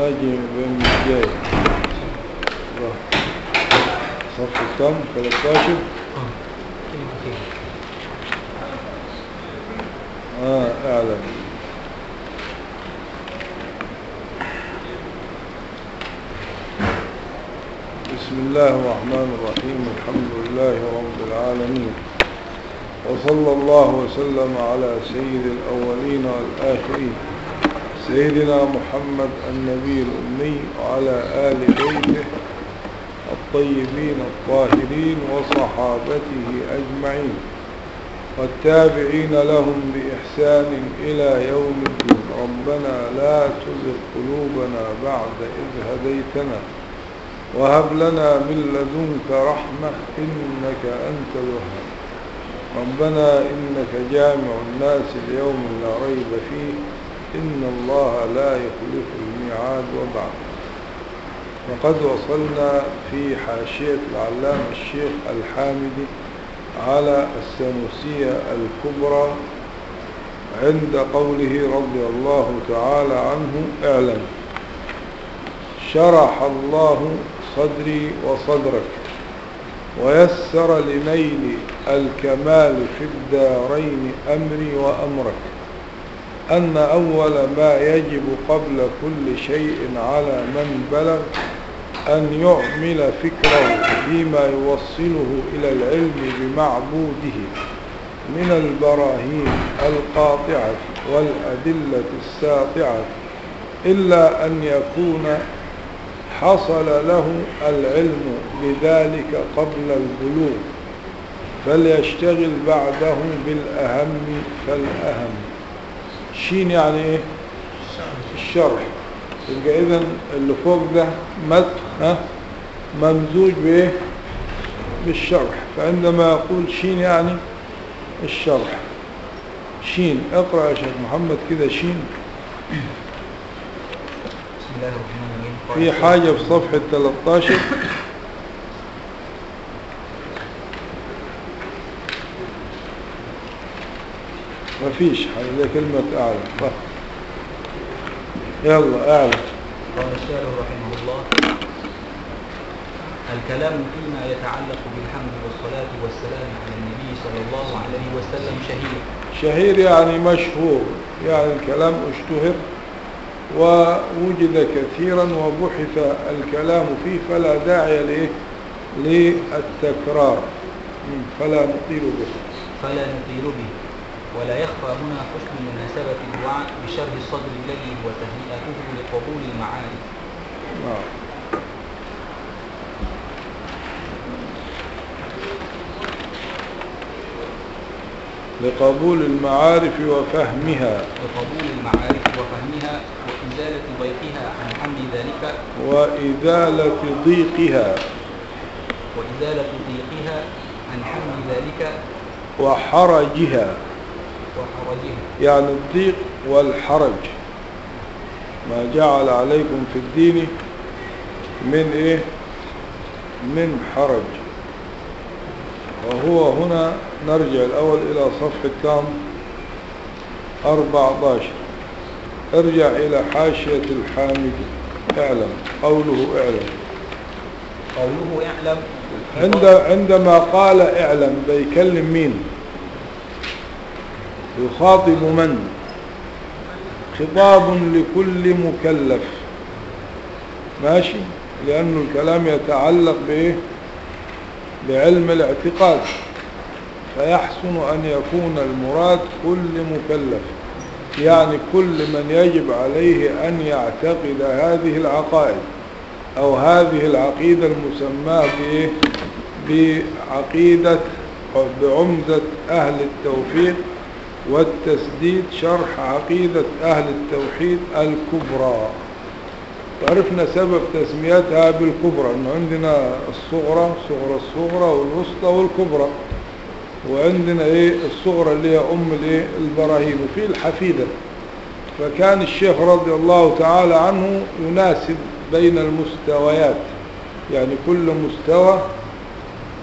ناجي بين الجاي. صف كم 13 آه اعلم بسم الله الرحمن الرحيم الحمد لله رب العالمين وصلى الله وسلم على سيد الأولين والآخرين سيدنا محمد النبي الأمي وعلى آل بيته الطيبين الطاهرين وصحابته أجمعين والتابعين لهم بإحسان إلى يوم الدين. ربنا لا تزغ قلوبنا بعد إذ هديتنا وهب لنا من لدنك رحمة إنك أنت الوهاب. ربنا إنك جامع الناس اليوم لا ريب فيه. إن الله لا يخلف الميعاد وبعد. وقد وصلنا في حاشية العلامة الشيخ الحامدي على السنوسية الكبرى عند قوله رضي الله تعالى عنه اعلم شرح الله صدري وصدرك ويسر لنيل الكمال في الدارين أمري وأمرك. أن أول ما يجب قبل كل شيء على من بلغ أن يعمل فكره فيما يوصله إلى العلم بمعبوده من البراهين القاطعة والأدلة الساطعة إلا أن يكون حصل له العلم بذلك قبل البلوغ فليشتغل بعده بالأهم فالأهم. شين يعني إيه؟ الشرح. يبقى اذا اللي فوق ده مد ها؟ ممزوج بإيه؟ بالشرح. فعندما يقول شين يعني الشرح. شين. اقرأ يا شيخ محمد كده شين. بسم الله الرحمن الرحيم. قال في حاجة في صفحة 13 مفيش حاجة ده كلمة أعلى صح. يلا أعلى قال الشارع رحمه الله الكلام فيما يتعلق بالحمد والصلاة والسلام على النبي صلى الله عليه وسلم شهير شهير يعني مشهور يعني الكلام اشتهر ووجد كثيرا وبحث الكلام فيه فلا داعي لإيه؟ للتكرار. فلا نطيل به فلا نطيل به ولا يخفى هنا حسن مناسبة الدعاء بشرح الصدر الذي هو تهيئته لقبول المعارف نعم لقبول المعارف وفهمها. لقبول المعارف وفهمها وإزالة ضيقها عن حمل ذلك. وإزالة ضيقها. وإزالة ضيقها عن حمل ذلك. وحرجها. يعني الضيق والحرج. ما جعل عليكم في الدين من إيه؟ من حرج. وهو هنا نرجع الأول إلى صفحة كام 14 ارجع إلى حاشية الحامد. اعلم. قوله اعلم. قوله اعلم. عند عندما قال اعلم بيكلم مين؟ يخاطب من؟ خطاب لكل مكلف. ماشي؟ لأنه الكلام يتعلق بإيه؟ بعلم الاعتقاد. فيحسن أن يكون المراد كل مكلف يعني كل من يجب عليه أن يعتقد هذه العقائد أو هذه العقيدة المسماة بعقيدة أو بعمدة أهل التوفيق والتسديد شرح عقيدة أهل التوحيد الكبرى. وعرفنا سبب تسميتها بالكبرى أنه عندنا الصغرى صغرى الصغرى والوسطى والكبرى. وعندنا إيه؟ الصغرى اللي هي أم الإيه؟ البراهين وفي الحفيدة. فكان الشيخ رضي الله تعالى عنه يناسب بين المستويات. يعني كل مستوى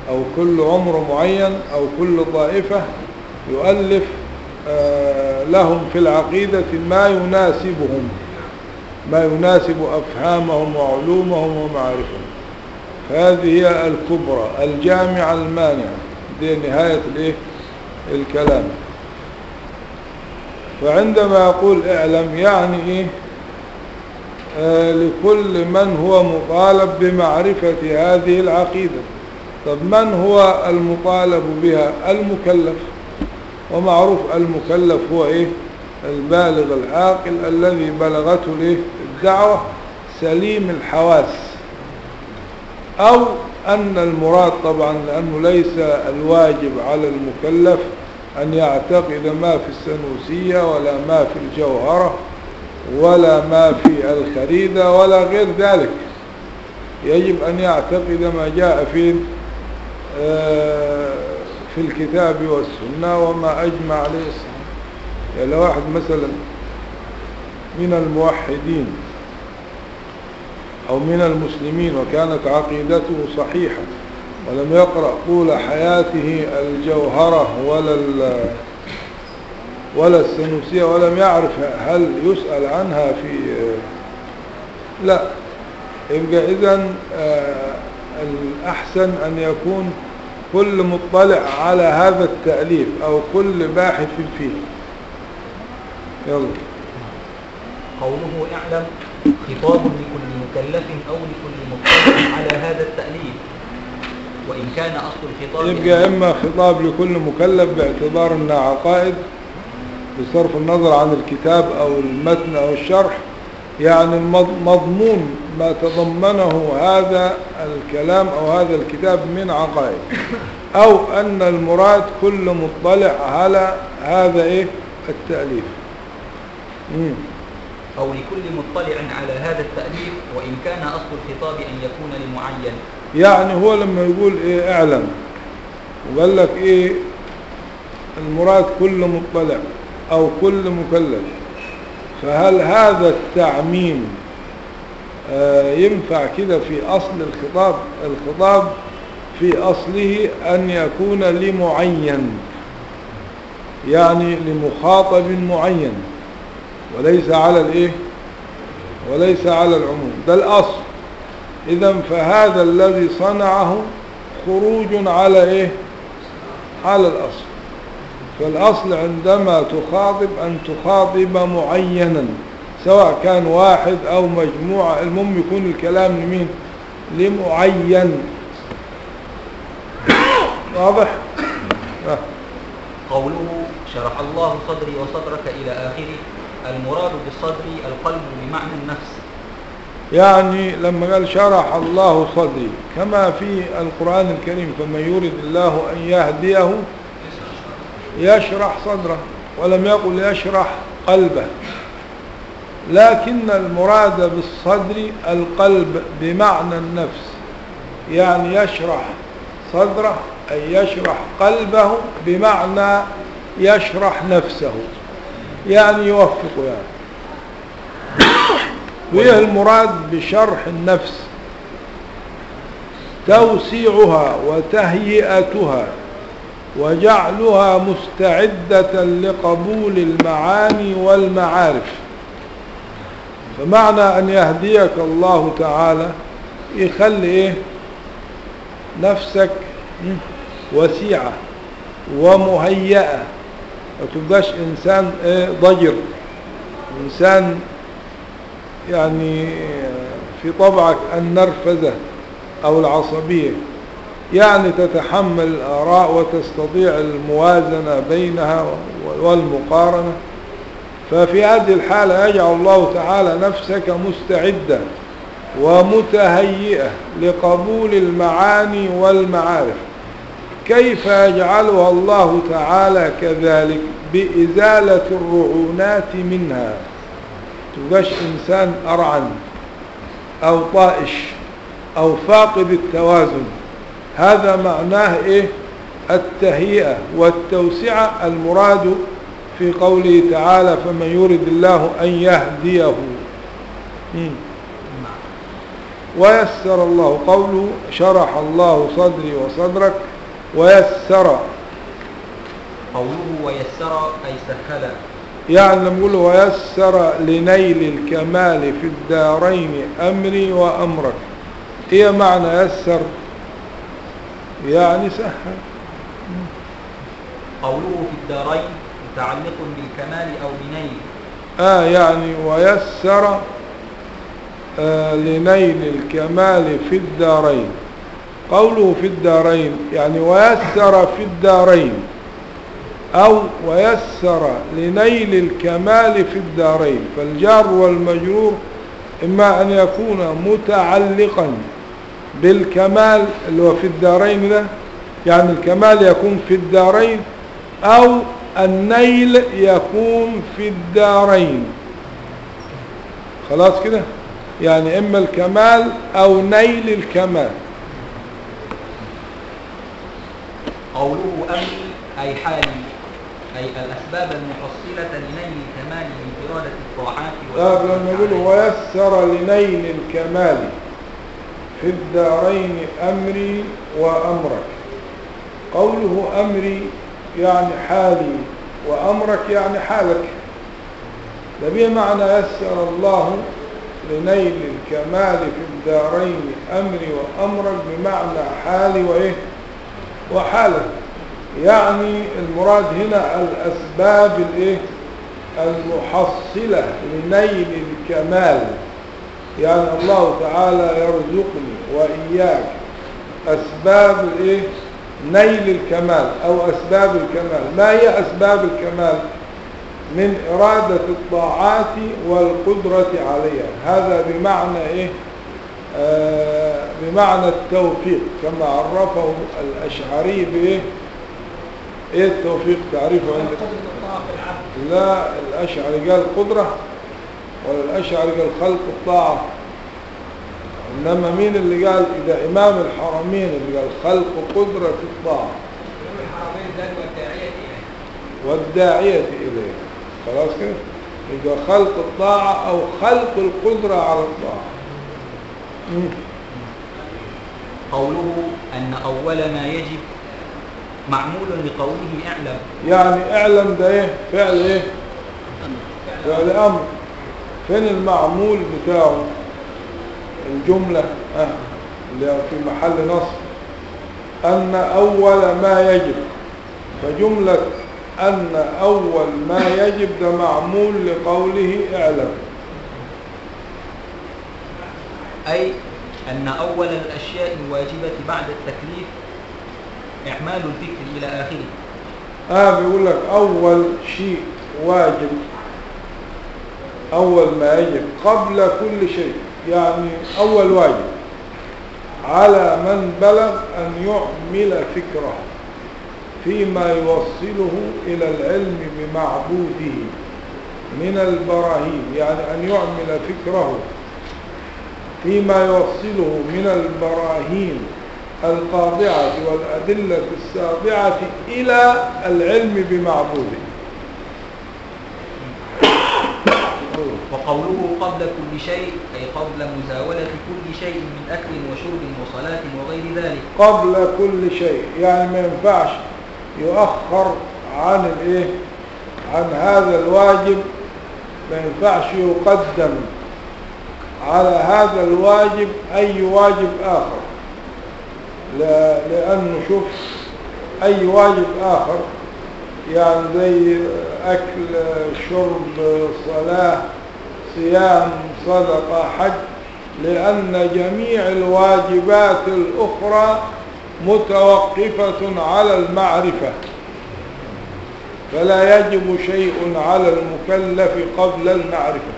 أو كل عمر معين أو كل طائفة يؤلف لهم في العقيدة ما يناسبهم ما يناسب أفهامهم وعلومهم ومعارفهم. فهذه هي الكبرى الجامعة المانعة دي نهاية الإيه؟ الكلام. فعندما يقول اعلم يعني إيه؟ آه لكل من هو مطالب بمعرفة هذه العقيدة. طب من هو المطالب بها؟ المكلف. ومعروف المكلف هو إيه؟ البالغ العاقل الذي بلغته الايه الدعوة سليم الحواس. أو أن المراد طبعا لأنه ليس الواجب على المكلف أن يعتقد ما في السنوسية ولا ما في الجوهرة ولا ما في الخريدة ولا غير ذلك. يجب أن يعتقد ما جاء في في الكتاب والسنة وما أجمع عليه الصحابة يعني لو واحد مثلا من الموحدين أو من المسلمين وكانت عقيدته صحيحة ولم يقرأ طول حياته الجوهرة ولا ولا السنوسية ولم يعرف هل يسأل عنها في لا. يبقى إذن الأحسن أن يكون كل مطلع على هذا التأليف أو كل باحث فيه. يلا. قوله اعلم خطاب لكل مكلف أو لكل مطلع على هذا التأليف. وإن كان أصل الخطاب يبقى إما خطاب لكل مكلف باعتبار أنها عقائد بصرف النظر عن الكتاب أو المتن أو الشرح يعني مضمون ما تضمنه هذا الكلام أو هذا الكتاب من عقائد. أو أن المراد كل مطلع على هذا إيه؟ التأليف. مم. أو لكل مطلع على هذا التأليف وإن كان أصل الخطاب أن يكون لمعين. يعني هو لما يقول إيه؟ اعلم. وقال لك إيه؟ المراد كل مطلع أو كل مكلف. فهل هذا التعميم آه ينفع كده في أصل الخطاب؟ الخطاب في أصله أن يكون لمعين يعني لمخاطب معين وليس على الإيه؟ وليس على العموم. ده الأصل. إذا فهذا الذي صنعه خروج على إيه؟ على الأصل. فالأصل عندما تخاطب أن تخاطب معينا سواء كان واحد أو مجموعة المهم يكون الكلام لمين؟ لمعين. واضح. قوله شرح الله صدري وصدرك إلى آخره. المراد بالصدر القلب بمعنى النفس. يعني لما قال شرح الله صدري كما في القرآن الكريم فمن يريد الله أن يهديه يشرح صدره ولم يقل يشرح قلبه. لكن المراد بالصدر القلب بمعنى النفس. يعني يشرح صدره أي يشرح قلبه بمعنى يشرح نفسه. يعني يوفق يعني. وهي المراد بشرح النفس. توسيعها وتهيئتها. وجعلها مستعدة لقبول المعاني والمعارف. فمعنى أن يهديك الله تعالى يخلي إيه؟ نفسك وسيعة ومهيئة. ما تبقاش إنسان إيه؟ ضجر. إنسان يعني في طبعك النرفزة أو العصبية. يعني تتحمل الآراء وتستطيع الموازنة بينها والمقارنة. ففي هذه الحالة يجعل الله تعالى نفسك مستعدة ومتهيئة لقبول المعاني والمعارف. كيف يجعلها الله تعالى كذلك؟ بإزالة الرعونات منها. تبقاش إنسان أرعن أو طائش أو فاقد التوازن. هذا معناه إيه؟ التهيئة والتوسعة المراد في قوله تعالى فمن يرد الله أن يهديه. ويسر الله قوله شرح الله صدري وصدرك ويسر. قوله ويسر أي سهل يعني لما نقول ويسر لنيل الكمال في الدارين أمري وأمرك. هي معنى يسر؟ يعني سهل قوله في الدارين متعلق بالكمال أو بنيل. آه يعني ويسر آه لنيل الكمال في الدارين. قوله في الدارين يعني ويسر في الدارين. أو ويسر لنيل الكمال في الدارين. فالجار والمجرور إما أن يكون متعلقا. بالكمال اللي هو في الدارين ده يعني الكمال يكون في الدارين أو النيل يكون في الدارين. خلاص كده؟ يعني إما الكمال أو نيل الكمال. قوله أمري أي حالي أي الأسباب المحصلة لنيل الكمال من إرادة الطاعات لما يقول. ويسر لنيل الكمال. في الدارين أمري وأمرك. قوله أمري يعني حالي وأمرك يعني حالك. به معنى يسر الله لنيل الكمال في الدارين أمري وأمرك بمعنى حالي وإيه؟ وحالك يعني المراد هنا الأسباب الإيه؟ المحصلة لنيل الكمال. يعني الله تعالى يرزقني وإياك أسباب الإيه نيل الكمال أو أسباب الكمال. ما هي أسباب الكمال؟ من إرادة الطاعات والقدرة عليها. هذا بمعنى إيه؟ آه بمعنى التوفيق كما عرفه الأشعري بإيه؟ إيه التوفيق؟ تعريفه عندك؟ لا الأشعري قال قدرة. ولا الأشعري قال خلق الطاعة إنما مين اللي قال إذا إمام الحرمين اللي قال خلق قدرة الطاعة والداعية إليه. خلاص كده؟ يبقى خلق الطاعة أو خلق القدرة على الطاعة. قوله أن أول ما يجب معمول لقوله اعلم. يعني اعلم ده إيه؟ فعل إيه؟ فعل أمر. فين المعمول بتاعه؟ الجملة آه اللي في محل نصب. أن أول ما يجب. فجملة أن أول ما يجب ده معمول لقوله اعلم. أي أن أول الأشياء الواجبة بعد التكليف إعمال الفكر إلى آخره. آه بيقول لك أول شيء واجب. أول ما يجب قبل كل شيء يعني أول واجب. على من بلغ أن يعمل فكره فيما يوصله إلى العلم بمعبوده من البراهين يعني أن يعمل فكره فيما يوصله من البراهين القاطعة والأدلة الساطعة إلى العلم بمعبوده. وقوله قبل كل شيء أي قبل مزاولة كل شيء من أكل وشرب وصلاة وغير ذلك. قبل كل شيء يعني ما ينفعش يؤخر عن الإيه؟ عن هذا الواجب ما ينفعش يقدم على هذا الواجب أي واجب آخر. لا- لأنه شوف أي واجب آخر يعني زي أكل شرب صلاة صيام صدقة حج لأن جميع الواجبات الأخرى متوقفة على المعرفة. فلا يجب شيء على المكلف قبل المعرفة.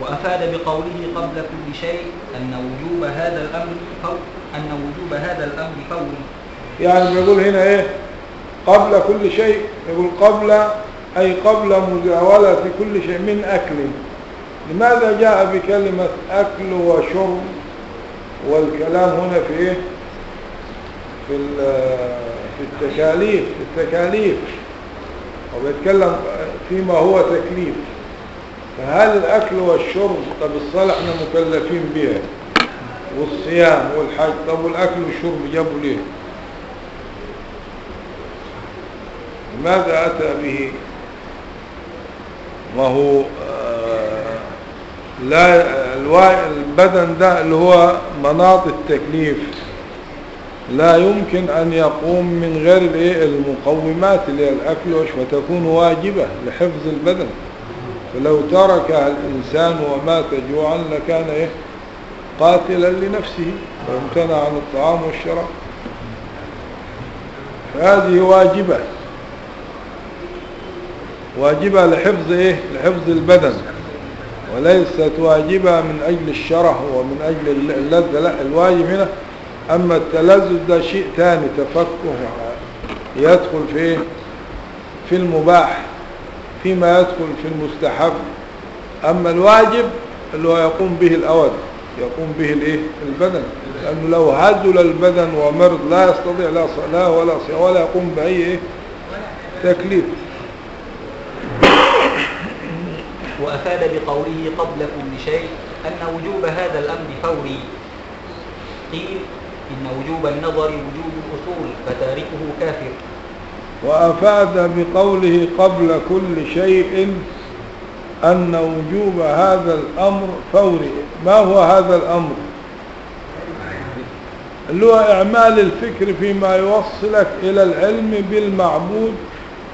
وأفاد بقوله قبل كل شيء أن وجوب هذا الأمر فور أن وجوب هذا الأمر فوري يعني بيقول هنا إيه؟ قبل كل شيء يقول قبل أي قبل مزاولة كل شيء من أكل. لماذا جاء بكلمة أكل وشرب؟ والكلام هنا في إيه؟ في, في التكاليف في التكاليف. وبيتكلم فيما هو تكليف. فهل الأكل والشرب طب الصلاة إحنا مكلفين بها والصيام والحج طب والأكل والشرب جابوا ليه؟ لماذا أتى به؟ ما هو آه، لا البدن ده اللي هو مناط التكليف. لا يمكن أن يقوم من غير المقومات اللي هي الأكل فتكون واجبة لحفظ البدن. فلو تركها الإنسان ومات جوعا لكان إيه؟ قاتلا لنفسه وامتنع عن الطعام والشراب. فهذه واجبة. واجبة لحفظ إيه؟ لحفظ البدن. وليست واجبة من أجل الشره ومن أجل اللذة. لا الواجب هنا أما التلذذ ده شيء ثاني تفكه يدخل في إيه؟ في المباح فيما يدخل في المستحب. أما الواجب اللي هو يقوم به الأود يقوم به الإيه؟ البدن. لأنه لو هزل البدن ومرض لا يستطيع لا صلاة ولا صيام ولا يقوم بأي إيه؟ تكليف. وأفاد بقوله قبل كل شيء أن وجوب هذا الأمر فوري. قيل إن وجوب النظر وجوب الأصول فتاركه كافر. وأفاد بقوله قبل كل شيء أن وجوب هذا الأمر فوري. ما هو هذا الأمر؟ اللي هو إعمال الفكر فيما يوصلك إلى العلم بالمعبود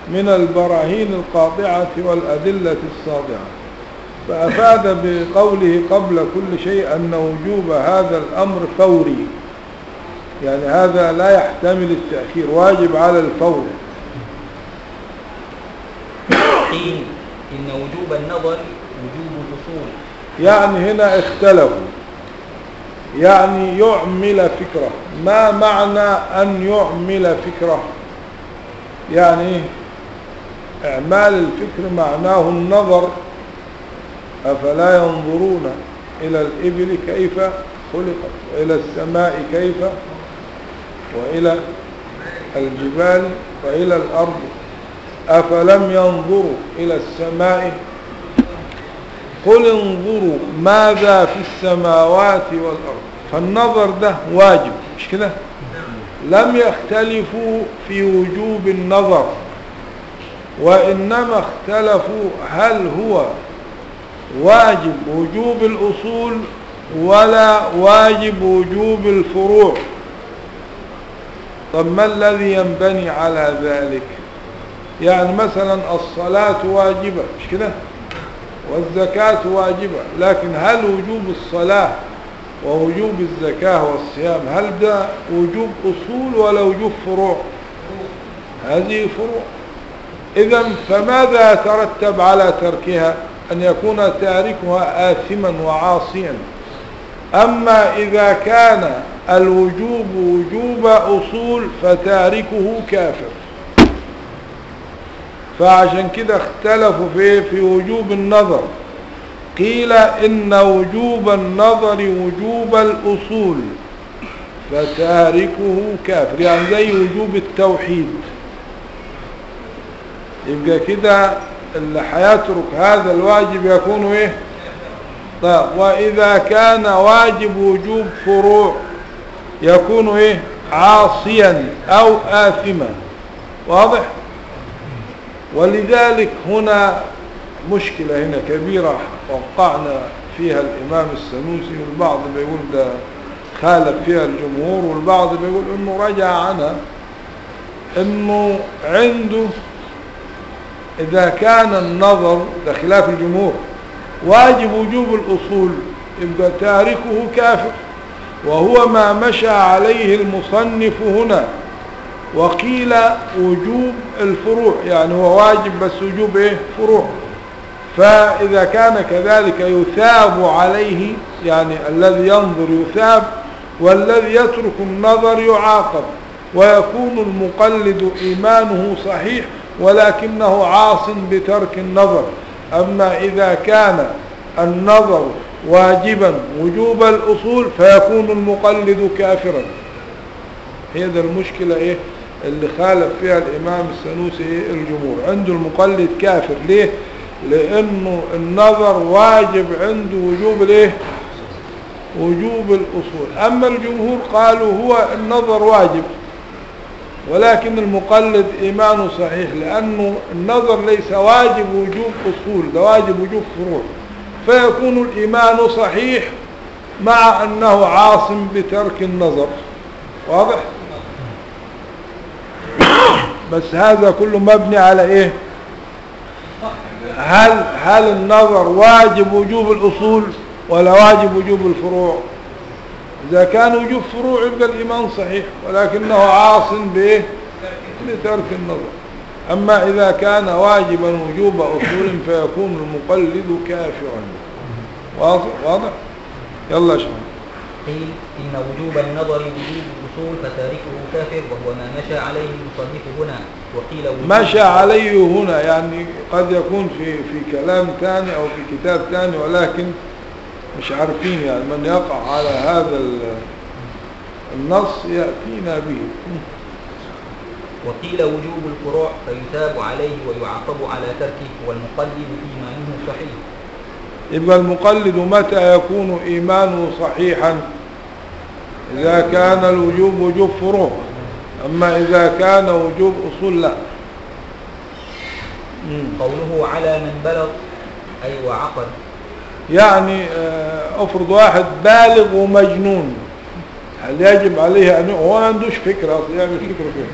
من البراهين القاطعة والأدلة الصادعة فأفاد بقوله قبل كل شيء أن وجوب هذا الأمر فوري. يعني هذا لا يحتمل التأخير واجب على الفور. قيل إن وجوب النظر وجوب الأصول يعني هنا اختلفوا. يعني يعمل فكرة. ما معنى أن يعمل فكرة؟ يعني؟ إعمال الفكر معناه النظر أفلا ينظرون إلى الإبل كيف خلقت وإلى السماء كيف وإلى الجبال وإلى الأرض أفلم ينظروا إلى السماء؟ قل انظروا ماذا في السماوات والأرض. فالنظر ده واجب مش كده؟ لم يختلفوا في وجوب النظر. وإنما اختلفوا هل هو واجب وجوب الأصول ولا واجب وجوب الفروع. طب ما الذي ينبني على ذلك؟ يعني مثلا الصلاة واجبة مش كده؟ والزكاة واجبة لكن هل وجوب الصلاة ووجوب الزكاة والصيام هل ده وجوب أصول ولا وجوب فروع؟ هذه فروع. إذا فماذا يترتب على تركها؟ أن يكون تاركها آثما وعاصيا. أما إذا كان الوجوب وجوب أصول فتاركه كافر. فعشان كده اختلفوا في في وجوب النظر. قيل إن وجوب النظر وجوب الأصول فتاركه كافر. يعني زي وجوب التوحيد. يبقى كده اللي هيترك هذا الواجب يكون إيه؟ طيب وإذا كان واجب وجوب فروع يكون إيه؟ عاصيا أو آثما. واضح؟ ولذلك هنا مشكلة هنا كبيرة وقعنا فيها الإمام السنوسي والبعض بيقول ده خالف فيها الجمهور والبعض بيقول إنه رجع عنها إنه عنده إذا كان النظر ده خلاف الجمهور واجب وجوب الأصول يبقى تاركه كافر. وهو ما مشى عليه المصنف هنا وقيل وجوب الفروع يعني هو واجب بس وجوب إيه؟ فروع. فإذا كان كذلك يثاب عليه يعني الذي ينظر يثاب والذي يترك النظر يعاقب ويكون المقلد إيمانه صحيح. ولكنه عاص بترك النظر. أما إذا كان النظر واجبا وجوب الأصول فيكون المقلد كافرا. ده المشكلة إيه؟ اللي خالف فيها الإمام السنوسي إيه؟ الجمهور. عنده المقلد كافر. ليه؟ لأنه النظر واجب عنده وجوب الإيه؟ وجوب الأصول. أما الجمهور قالوا هو النظر واجب. ولكن المقلد إيمانه صحيح لأنه النظر ليس واجب وجوب أصول ده واجب وجوب فروع. فيكون الإيمان صحيح مع أنه عاصم بترك النظر. واضح؟ بس هذا كله مبني على إيه؟ هل هل النظر واجب وجوب الأصول ولا واجب وجوب الفروع؟ إذا كان وجوب فروع يبقى الإيمان صحيح ولكنه عاص بايه بترك النظر. أما إذا كان واجبا وجوب أصول فيكون المقلد كافرا. واضح؟ واضح؟ يلا شباب قيل إن وجوب النظر وجوب الأصول فتاركه كافر وهو ما مشى عليه المصنف هنا. وقيل وجوب مشى عليه هنا يعني قد يكون في في كلام ثاني أو في كتاب ثاني ولكن مش عارفين يعني من يقع على هذا ال- النص يأتينا به. وقيل وجوب الفروع فيثاب عليه ويعاقب على تركه والمقلد إيمانه صحيح. يبقى المقلد متى يكون إيمانه صحيحا؟ إذا كان الوجوب وجوب فروع أما إذا كان وجوب أصول لا. قوله على من بلغ أي وعقل يعني آه، افرض واحد بالغ ومجنون هل يجب عليه أن هو ما عندوش فكرة أصلا يعمل فكرة فين؟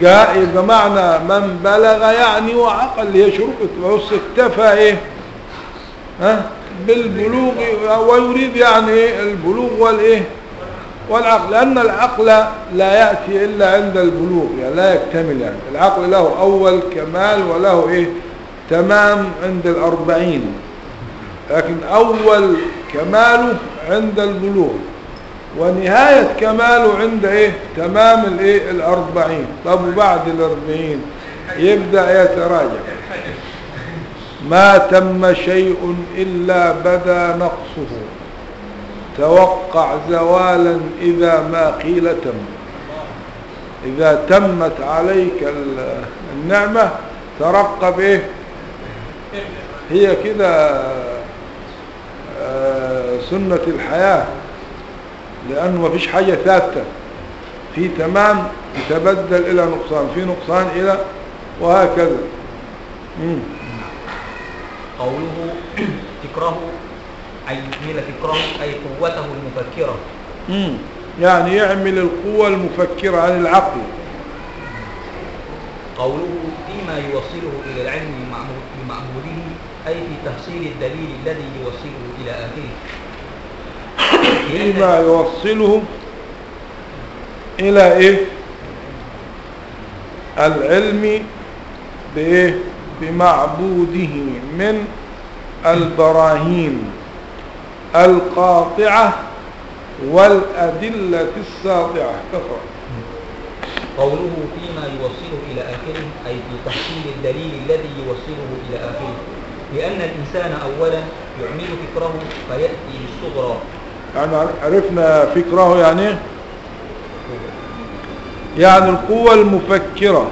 جاء يبقى معنى من بلغ يعني وعقل هي شروط اكتفى إيه؟ ها؟ بالبلوغ ويريد يعني البلوغ والإيه؟ والعقل لأن العقل لا يأتي إلا عند البلوغ يعني لا يكتمل يعني. العقل له أول كمال وله إيه؟ تمام عند الأربعين. لكن أول كماله عند البلوغ. ونهاية كماله عند إيه؟ تمام الإيه؟ الأربعين. طب وبعد الأربعين؟ يبدأ يتراجع. ما تم شيء إلا بدا نقصه. توقع زوالا إذا ما قيل تم. إذا تمت عليك ال- النعمة ترقب إيه؟ هي كده آه، سنة الحياة. لأنه ما فيش حاجة ثابتة. في تمام يتبدل إلى نقصان في نقصان إلى وهكذا. مم. قوله فكره أي يكمل فكره أي قوته المفكرة. مم. يعني يعمل القوة المفكرة عن العقل. قوله فيما يوصله إلى العلم أي في تحصيل الدليل الذي يوصله إلى آخره فيما يوصله إلى إيه؟ العلم بإيه؟ بمعبوده من البراهين القاطعة والأدلة الساطعة. اقرأ قوله فيما يوصله إلى آخره أي في تحصيل الدليل الذي يوصله إلى آخره. لأن الإنسان أولا يعمل فكره فيأتي بالصغرى. يعني عرفنا فكره يعني؟ إيه؟ يعني القوة المفكرة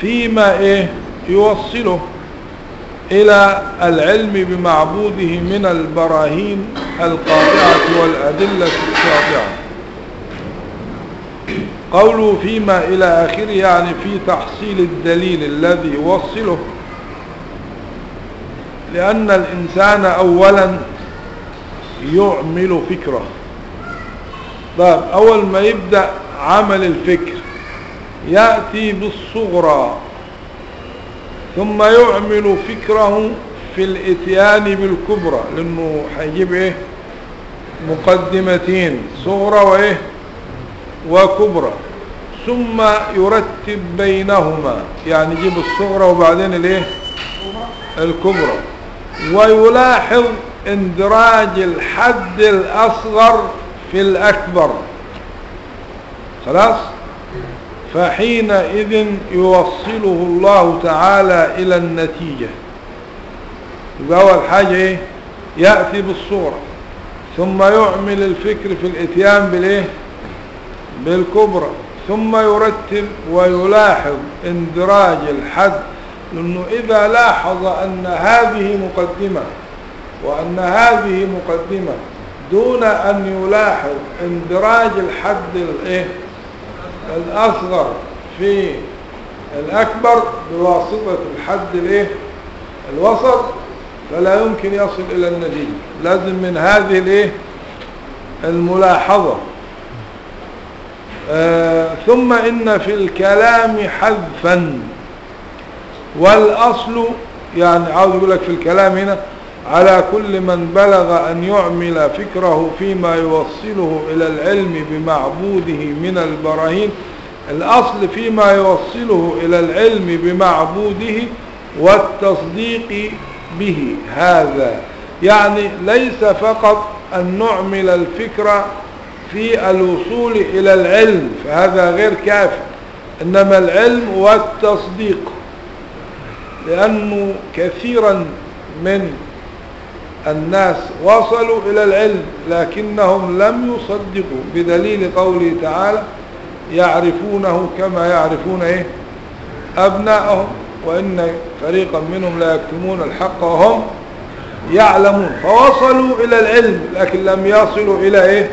فيما إيه؟ يوصله إلى العلم بمعبوده من البراهين القاطعة والأدلة الساطعة قوله فيما إلى آخره يعني في تحصيل الدليل الذي يوصله لأن الإنسان اولا يعمل فكره. طيب أول ما يبدأ عمل الفكر يأتي بالصغرى ثم يعمل فكره في الإتيان بالكبرى لأنه هيجيب إيه؟ مقدمتين صغرى وإيه؟ وكبرى. ثم يرتب بينهما يعني يجيب الصغرى وبعدين الإيه؟ الكبرى. ويلاحظ اندراج الحد الأصغر في الأكبر. خلاص؟ فحينئذ يوصله الله تعالى إلى النتيجة. أول حاجة إيه؟ يأتي بالصورة ثم يعمل الفكر في الإتيان بالإيه؟ بالكبرى ثم يرتب ويلاحظ اندراج الحد لأنه إذا لاحظ أن هذه مقدمة وأن هذه مقدمة دون أن يلاحظ اندراج الحد الأصغر في الأكبر بواسطة الحد الإيه؟ الوسط فلا يمكن يصل إلى النتيجة. لازم من هذه الإيه؟ الملاحظة. آه ثم إن في الكلام حذفا. والأصل يعني عاوز يقول لك في الكلام هنا على كل من بلغ أن يعمل فكره فيما يوصله إلى العلم بمعبوده من البراهين الأصل فيما يوصله إلى العلم بمعبوده والتصديق به. هذا يعني ليس فقط أن نعمل الفكرة في الوصول إلى العلم فهذا غير كافي إنما العلم والتصديق. لأنه كثيرا من الناس وصلوا إلى العلم لكنهم لم يصدقوا بدليل قوله تعالى يعرفونه كما يعرفون إيه؟ أبناءهم وإن فريقا منهم لا يكتمون الحق وهم يعلمون. فوصلوا إلى العلم لكن لم يصلوا إلى إيه؟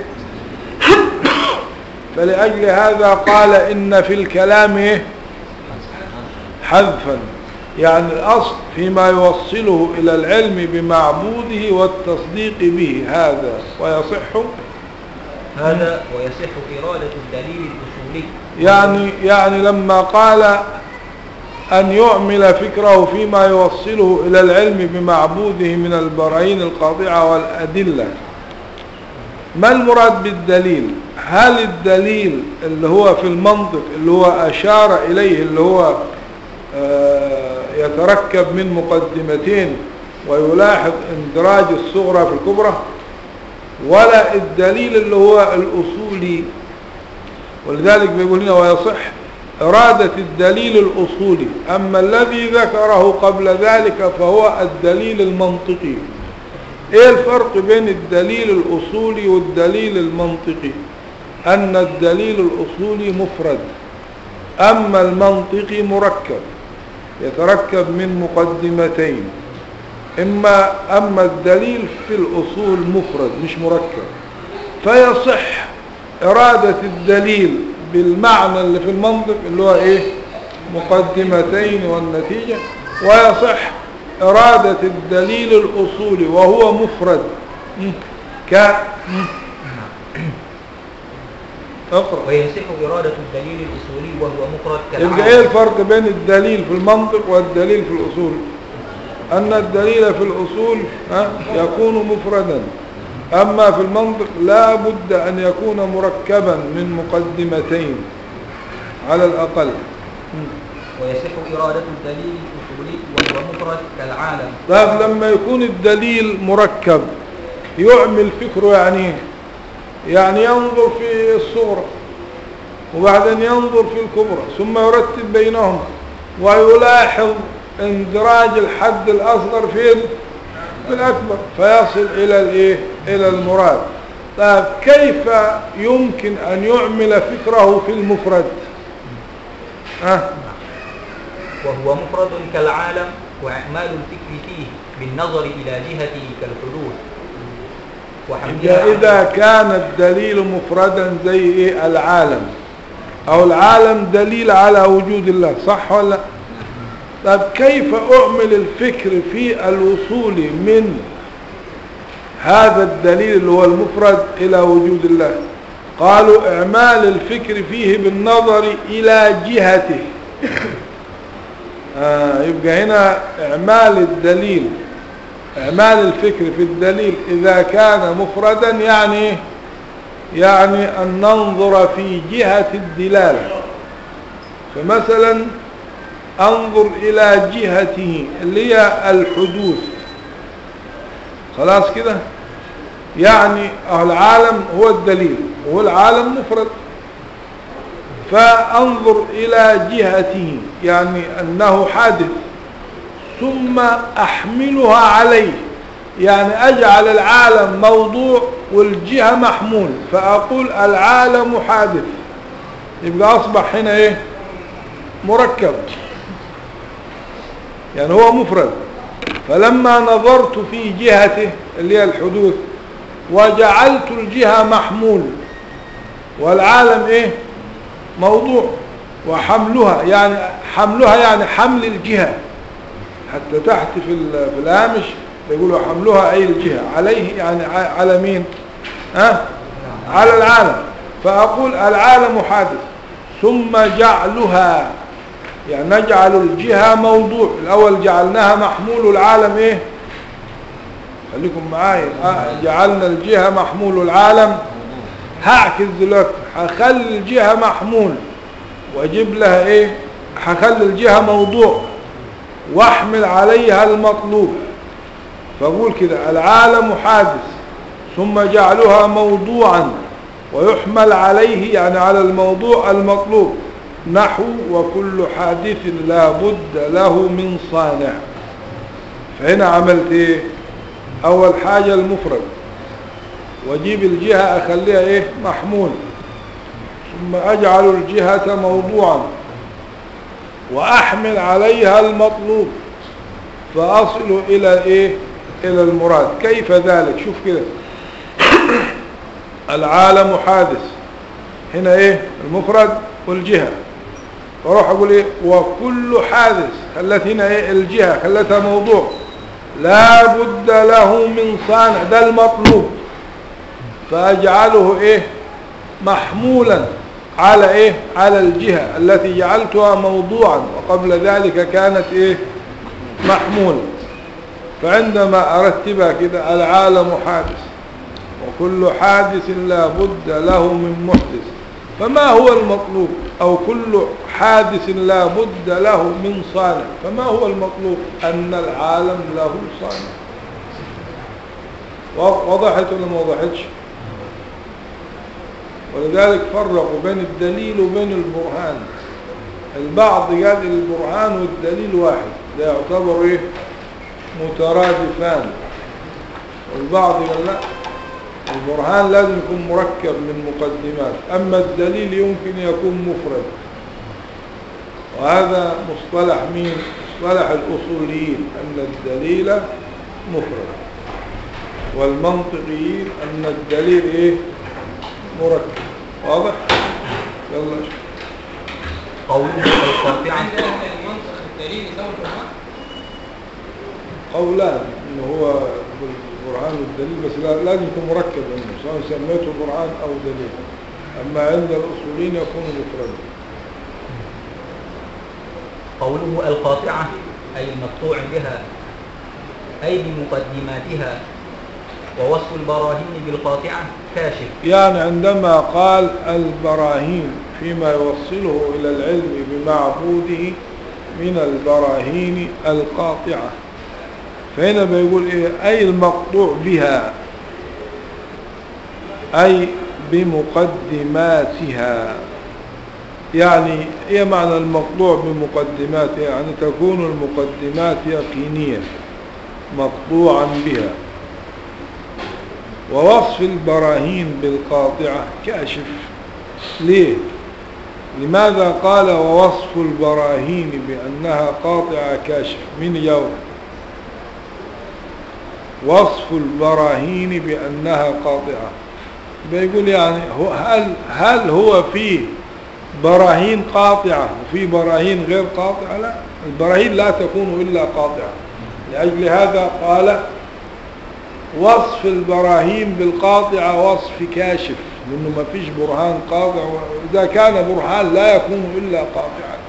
فلأجل هذا قال إن في الكلام إيه؟ حذفا. يعني الأصل فيما يوصله إلى العلم بمعبوده والتصديق به هذا ويصح؟ هذا ويصح إرادة الدليل الأصولي. يعني يعني لما قال أن يعمل فكره فيما يوصله إلى العلم بمعبوده من البراهين القاطعة والأدلة. ما المراد بالدليل؟ هل الدليل اللي هو في المنطق اللي هو أشار إليه اللي هو آه يتركب من مقدمتين ويلاحظ اندراج الصغرى في الكبرى ولا الدليل اللي هو الأصولي. ولذلك بيقول لنا ويصح إرادة الدليل الأصولي. أما الذي ذكره قبل ذلك فهو الدليل المنطقي. إيه الفرق بين الدليل الأصولي والدليل المنطقي؟ أن الدليل الأصولي مفرد أما المنطقي مركب. يتركب من مقدمتين. إما أما الدليل في الأصول مفرد مش مركب. فيصح إرادة الدليل بالمعنى اللي في المنطق اللي هو إيه؟ مقدمتين والنتيجة. ويصح إرادة الدليل الأصولي وهو مفرد. ك؟ اقرأ ويصح إرادة الدليل الأصولي وهو مفرد يبقى إيه الفرق بين الدليل في المنطق والدليل في الأصول؟ أن الدليل في الأصول ها يكون مفردا. أما في المنطق لا بد أن يكون مركبا من مقدمتين على الأقل. ويصح إرادة الدليل الأصولي وهو مفرد كالعالم طيب لما يكون الدليل مركب يعمل فكره يعني إيه؟ يعني ينظر في الصغرى وبعدين ينظر في الكبرى ثم يرتب بينهما ويلاحظ اندراج الحد الأصغر في الأكبر فيصل إلى الإيه؟ إلى المراد طيب كيف يمكن أن يعمل فكره في المفرد أه؟ وهو مفرد كالعالم وإعمال الفكر فيه بالنظر إلى جهته وحملها يبقى إذا كان الدليل مفردا زي إيه؟ العالم. أو العالم دليل على وجود الله صح ولا؟ لا؟ طب كيف أعمل الفكر في الوصول من هذا الدليل اللي هو المفرد إلى وجود الله؟ قالوا إعمال الفكر فيه بالنظر إلى جهته. آه يبقى هنا إعمال الدليل إعمال الفكر في الدليل إذا كان مفردا يعني؟ يعني أن ننظر في جهة الدلالة فمثلا أنظر إلى جهته اللي هي الحدوث خلاص كده؟ يعني العالم هو الدليل هو العالم مفرد. فأنظر إلى جهته يعني أنه حادث. ثم أحملها عليه. يعني أجعل العالم موضوع والجهة محمول. فأقول العالم حادث. يبقى أصبح هنا إيه؟ مركب. يعني هو مفرد. فلما نظرت في جهته اللي هي الحدوث وجعلت الجهة محمول والعالم إيه؟ موضوع. وحملها يعني حملها يعني حمل الجهة. حتى تحت في في الهامش يقولوا حملها أي الجهة عليه يعني على مين؟ ها؟ على العالم. فأقول العالم حادث ثم جعلها. يعني نجعل الجهة موضوع. الأول جعلناها محمول العالم إيه؟ خليكم معايا. آه، جعلنا الجهة محمول العالم. هعكس دلوقتي. هخلي الجهة محمول. وأجيب لها إيه؟ هخلي الجهة موضوع. واحمل عليها المطلوب. فأقول كده العالم حادث ثم جعلها موضوعا ويحمل عليه يعني على الموضوع المطلوب. نحو وكل حادث لا بد له من صانع. فهنا عملت إيه؟ أول حاجة المفرد. وأجيب الجهة أخليها إيه؟ محمول ثم أجعل الجهة موضوعا. وأحمل عليها المطلوب. فأصل إلى إيه؟ إلى المراد. كيف ذلك؟ شوف كده. العالم حادث. هنا إيه؟ المفرد والجهة. فأروح أقول إيه؟ وكل حادث. خلت هنا إيه؟ الجهة. خلتها موضوع. لا بد له من صانع. ده المطلوب. فأجعله إيه؟ محمولا. على إيه؟ على الجهة التي جعلتها موضوعا وقبل ذلك كانت إيه؟ محمولة. فعندما ارتبها كده العالم حادث وكل حادث لا بد له من محدث فما هو المطلوب؟ أو كل حادث لا بد له من صانع فما هو المطلوب؟ أن العالم له صانع. وضحت ولا ما وضحتش؟ ولذلك فرقوا بين الدليل وبين البرهان. البعض قال البرهان والدليل واحد ده يعتبر إيه؟ مترادفان. والبعض قال لا البرهان لازم يكون مركب من مقدمات أما الدليل يمكن يكون مفرد. وهذا مصطلح مين؟ مصطلح الأصوليين أن الدليل مفرد. والمنطقيين أن الدليل إيه؟ مركب واضح؟ يلا. قوله القاطعة المنطق الدليل قولان إنه هو بالبرهان والدليل بس لا- لازم يكون مركب عنه سواء سميته برهان أو دليل. أما عند الأصوليين يكون مفردا قوله القاطعة أي المقطوع بها أي بمقدماتها ووصف البراهين بالقاطعة. كاشف. يعني عندما قال البراهين فيما يوصله إلى العلم بمعبوده من البراهين القاطعة فهنا بيقول إيه؟ أي المقطوع بها أي بمقدماتها. يعني إيه معنى المقطوع بمقدماتها؟ يعني تكون المقدمات يقينية مقطوعا بها. ووصف البراهين بالقاطعة كاشف. ليه؟ لماذا قال ووصف البراهين بأنها قاطعة كاشف؟ من يوم؟ وصف البراهين بأنها قاطعة. بيقول يعني هل, هل هو فيه براهين قاطعة وفي براهين غير قاطعة؟ لا. البراهين لا تكون إلا قاطعة. لأجل هذا قال وصف البراهين بالقاطعة وصف كاشف لأنه ما فيش برهان قاطع وإذا كان برهان لا يكون إلا قاطعا.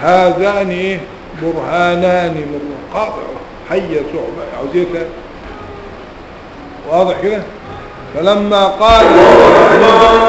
هذان برهانان من قاطع. حية صعبة عزيزة. واضح كده؟ فلما قال هنا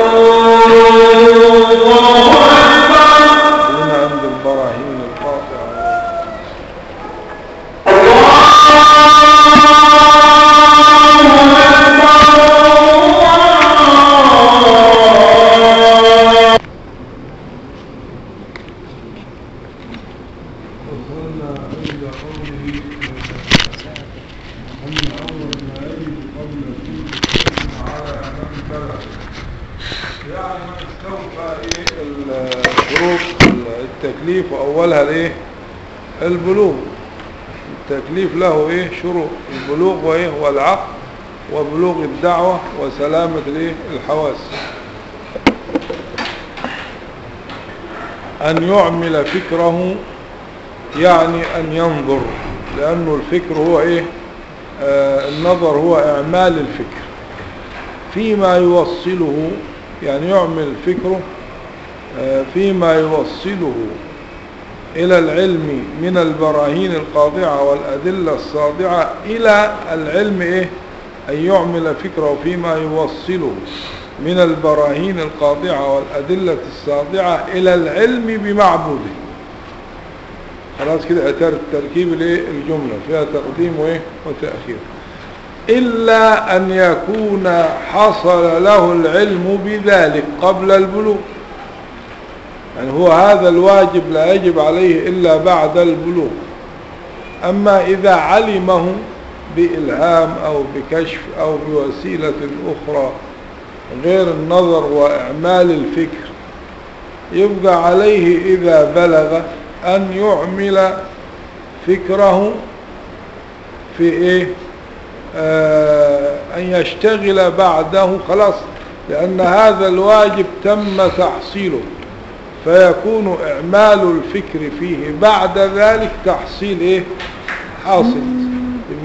التكليف وأولها الإيه البلوغ. التكليف له إيه؟ شروط. البلوغ وإيه؟ والعقل وبلوغ الدعوة وسلامة الحواس. أن يعمل فكره يعني أن ينظر لأنه الفكر هو إيه؟ آه النظر هو إعمال الفكر. فيما يوصله يعني يعمل فكره آه فيما يوصله إلى العلم من البراهين القاطعة والأدلة الصادعة إلى العلم إيه؟ أن يعمل فكره فيما يوصله من البراهين القاطعة والأدلة الصادعة إلى العلم بمعبوده. خلاص كده أتار التركيب الايه الجملة فيها تقديم وإيه وتأخير. إلا أن يكون حصل له العلم بذلك قبل البلوغ. يعني هو هذا الواجب لا يجب عليه إلا بعد البلوغ. أما إذا علمه بإلهام أو بكشف أو بوسيلة أخرى غير النظر وإعمال الفكر. يبقى عليه إذا بلغ أن يعمل فكره في إيه؟ آه أن يشتغل بعده خلاص لأن هذا الواجب تم تحصيله فيكون إعمال الفكر فيه بعد ذلك تحصيل إيه؟ حاصل.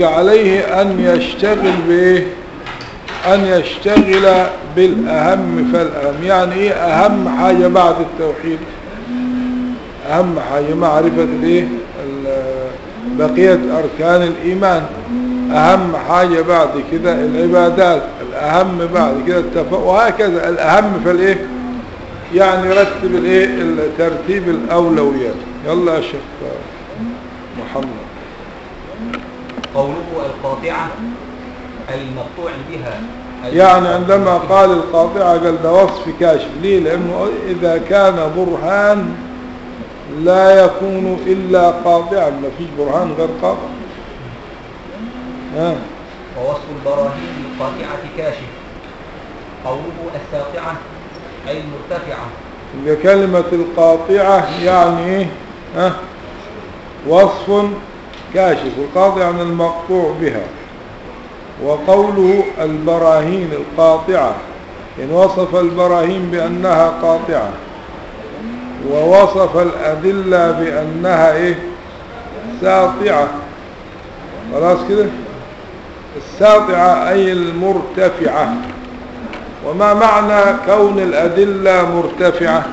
عليه أن يشتغل بإيه أن يشتغل بالأهم فالأهم. يعني إيه أهم حاجة بعد التوحيد؟ أهم حاجة معرفة الإيه بقية أركان الإيمان. أهم حاجة بعد كده العبادات الأهم بعد كده التفاق وهكذا. الأهم فالإيه يعني رتب الإيه؟ الترتيب الأولويات. يلا يا شيخ محمد. قوله القاطعة المقطوع بها. يعني عندما قال القاطعة قال ده وصف كاشف. ليه؟ لأنه إذا كان برهان لا يكون إلا قاطعا. ما فيش برهان غير قاطع. ها؟ ووصف البراهين القاطعة كاشف. قوله الساطعة أي المرتفعة. كلمة القاطعة يعني ها؟ وصف كاشف القاطع عن المقطوع بها وقوله البراهين القاطعة إن وصف البراهين بأنها قاطعة ووصف الأدلة بأنها إيه؟ ساطعة. خلاص كده؟ الساطعة أي المرتفعة. وما معنى كون الأدلة مرتفعة؟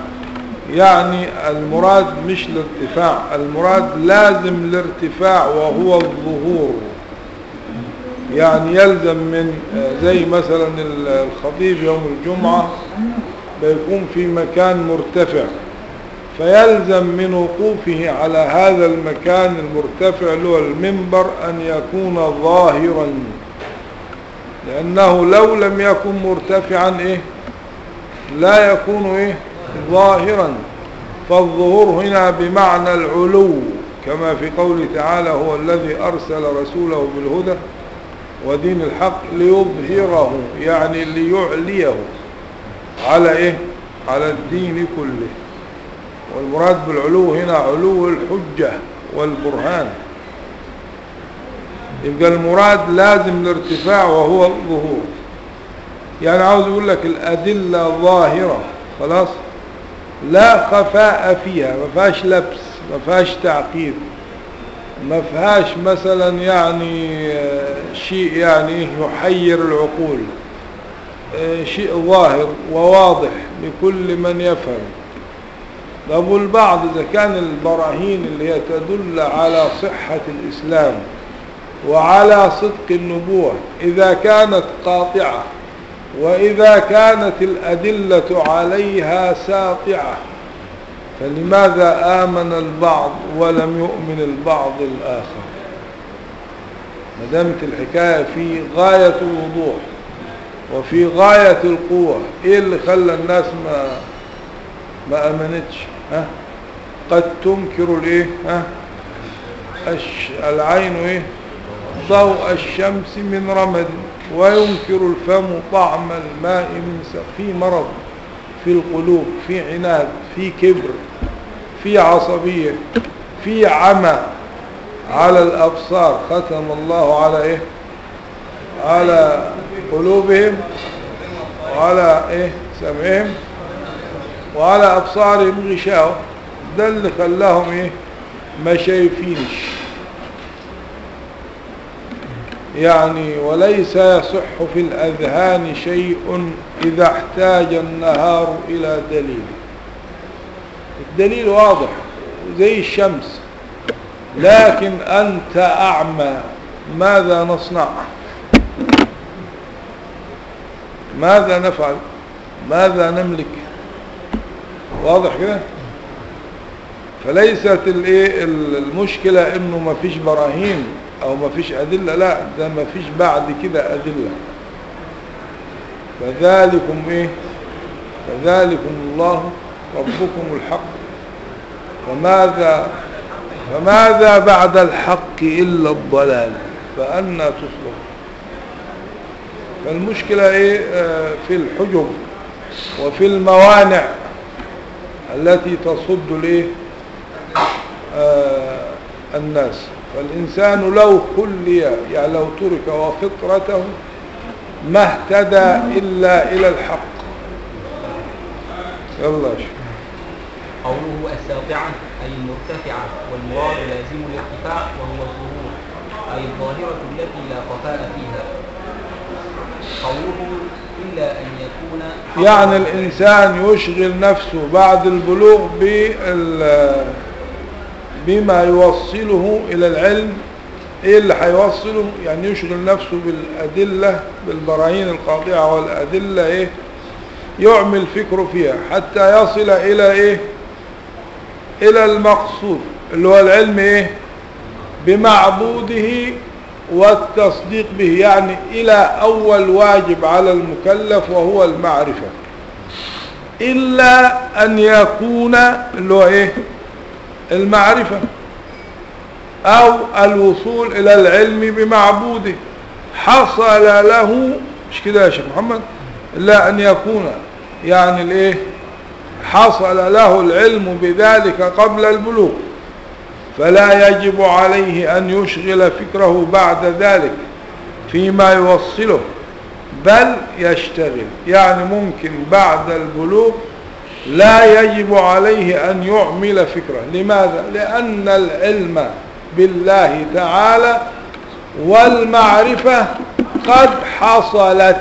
يعني المراد مش الارتفاع المراد لازم الارتفاع وهو الظهور. يعني يلزم من زي مثلا الخطيب يوم الجمعة بيكون في مكان مرتفع فيلزم من وقوفه على هذا المكان المرتفع اللي هو المنبر أن يكون ظاهرا. لأنه لو لم يكن مرتفعا إيه لا يكون إيه ظاهرا فالظهور هنا بمعنى العلو كما في قوله تعالى هو الذي أرسل رسوله بالهدى ودين الحق ليظهره. يعني ليعليه على إيه؟ على الدين كله. والمراد بالعلو هنا علو الحجة والبرهان. يبقى المراد لازم الارتفاع وهو الظهور. يعني عاوز يقول لك الأدلة ظاهرة خلاص؟ لا خفاء فيها ما فيهاش لبس ما فيهاش تعقيد ما فيهاش مثلا يعني شيء يعني يحير العقول شيء ظاهر وواضح لكل من يفهم. طب البعض إذا كان البراهين اللي هي تدل على صحة الإسلام وعلى صدق النبوة إذا كانت قاطعة وإذا كانت الأدلة عليها ساطعة فلماذا آمن البعض ولم يؤمن البعض الآخر؟ مدامت الحكاية في غاية الوضوح وفي غاية القوة إيه اللي خلى الناس ما ما أمنتش؟ ها؟ قد تنكر الإيه؟ ها. العين إيه؟ ضوء الشمس من رمد وينكر الفم طعم الماء من في مرض. في القلوب في عناد في كبر في عصبية في عمى. على الأبصار ختم الله على إيه على قلوبهم وعلى إيه؟ سمعهم. وعلى أبصارهم غشاوة. ده اللي خلاهم إيه؟ ما شايفينش يعني وليس يصح في الأذهان شيء إذا احتاج النهار إلى دليل. الدليل واضح زي الشمس. لكن أنت أعمى ماذا نصنع؟ ماذا نفعل؟ ماذا نملك؟ واضح كده؟ فليست الايه المشكلة إنه ما فيش براهين. أو ما فيش أدلة لا ده ما فيش بعد كده أدلة. فذلكم إيه؟ فذلكم الله ربكم الحق. فماذا فماذا بعد الحق إلا الضلال؟ فأنا تصبح فالمشكلة إيه؟ آه في الحجب وفي الموانع التي تصد الايه آه الناس. فالإنسان لو خلي يعني لو ترك وفطرته ما اهتدى إلا إلى الحق. يلا قوله الساطعة أي المرتفعة والمراد لازم الارتفاع وهو الظهور أي الظاهرة التي لا خفاء فيها. قوله إلا أن يكون يعني الإنسان يشغل نفسه بعد البلوغ بال بما يوصله إلى العلم إيه اللي هيوصله؟ يعني يشغل نفسه بالأدلة بالبراهين القاطعة والأدلة إيه؟ يعمل فكره فيها حتى يصل إلى إيه؟ إلى المقصود اللي هو العلم إيه؟ بمعبوده والتصديق به يعني إلى أول واجب على المكلف وهو المعرفة. إلا أن يكون اللي هو إيه؟ المعرفة أو الوصول إلى العلم بمعبوده حصل له. مش كده يا شيخ محمد؟ إلا أن يكون يعني الإيه؟ حصل له العلم بذلك قبل البلوغ. فلا يجب عليه أن يشغل فكره بعد ذلك فيما يوصله بل يشتغل. يعني ممكن بعد البلوغ لا يجب عليه أن يعمل فكره. لماذا؟ لأن العلم بالله تعالى والمعرفة قد حصلت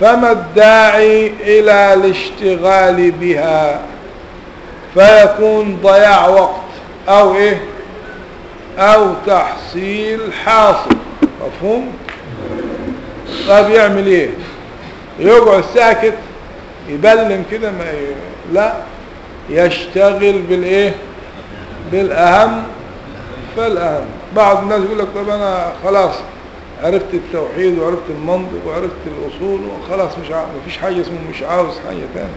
فما الداعي إلى الاشتغال بها؟ فيكون ضياع وقت أو إيه؟ أو تحصيل حاصل. مفهوم؟ طب يعمل إيه؟ يقعد ساكت؟ يبلم كده ما ي... لا يشتغل بالإيه؟ بالأهم. فالأهم. بعض الناس يقول لك طب أنا خلاص عرفت التوحيد وعرفت المنطق وعرفت الأصول وخلاص مش ع... مفيش حاجة اسمه مش عاوز حاجة ثانية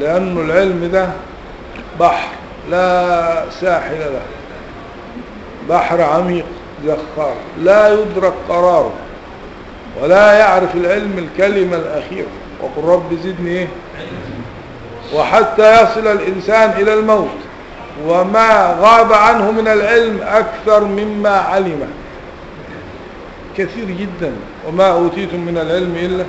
لأنه العلم ده بحر لا ساحل له. بحر عميق زخار لا يدرك قراره. ولا يعرف العلم الكلمة الأخيرة. وقل رب زدني إيه؟ وحتى يصل الإنسان إلى الموت. وما غاب عنه من العلم أكثر مما علمه كثير جدا. وما أوتيتم من العلم إلا.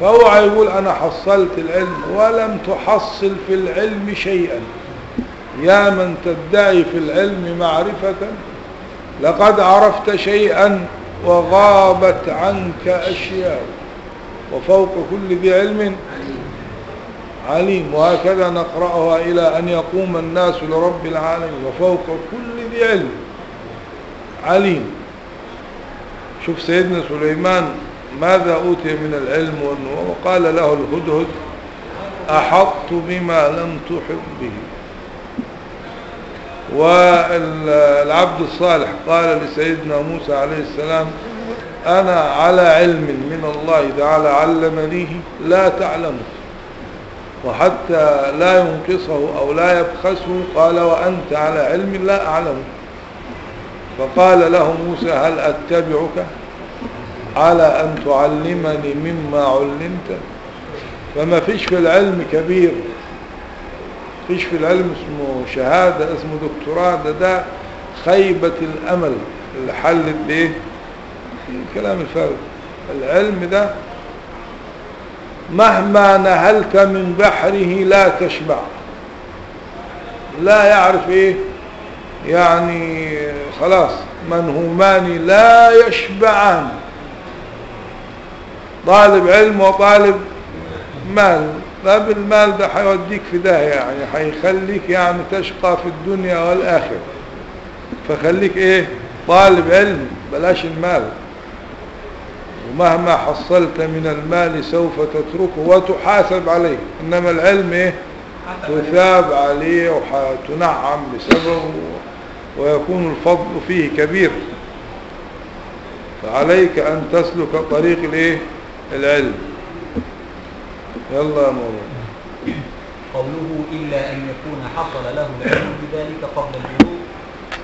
فهو يقول أنا حصلت العلم ولم تحصل في العلم شيئا. يا من تدعي في العلم معرفة لقد عرفت شيئا وغابت عنك أشياء. وفوق كل ذي علم عليم. وهكذا نقرأها إلى أن يقوم الناس لرب العالمين. وفوق كل ذي علم عليم. شوف سيدنا سليمان ماذا أوتي من العلم وقال له الهدهد أحطت بما لم تحط به. والعبد الصالح. قال لسيدنا موسى عليه السلام أنا على علم من الله تعالى علمنيه لا تعلمه وحتى لا ينقصه أو لا يبخسه. قال وأنت على علم لا أعلمه فقال له موسى هل أتبعك؟ على أن تعلمني مما علمت. فما فيش في العلم كبير. فيش في العلم اسمه شهادة اسمه دكتوراه ده ده خيبة الأمل اللي حلت بإيه؟ الكلام الفارغ العلم ده مهما نهلت من بحره لا تشبع. لا يعرف إيه؟ يعني خلاص منهومان لا يشبعان. طالب علم وطالب مال. طب المال ده هيوديك في ده يعني هيخليك يعني تشقى في الدنيا والآخرة. فخليك إيه؟ طالب علم بلاش المال. ومهما حصلت من المال سوف تتركه وتحاسب عليه. إنما العلم إيه؟ تثاب عليه وتنعم بسببه ويكون الفضل فيه كبير. فعليك أن تسلك طريق الإيه؟ العلم. يلا يا مولانا قوله إلا أن يكون حصل له العلم بذلك قبل البلوغ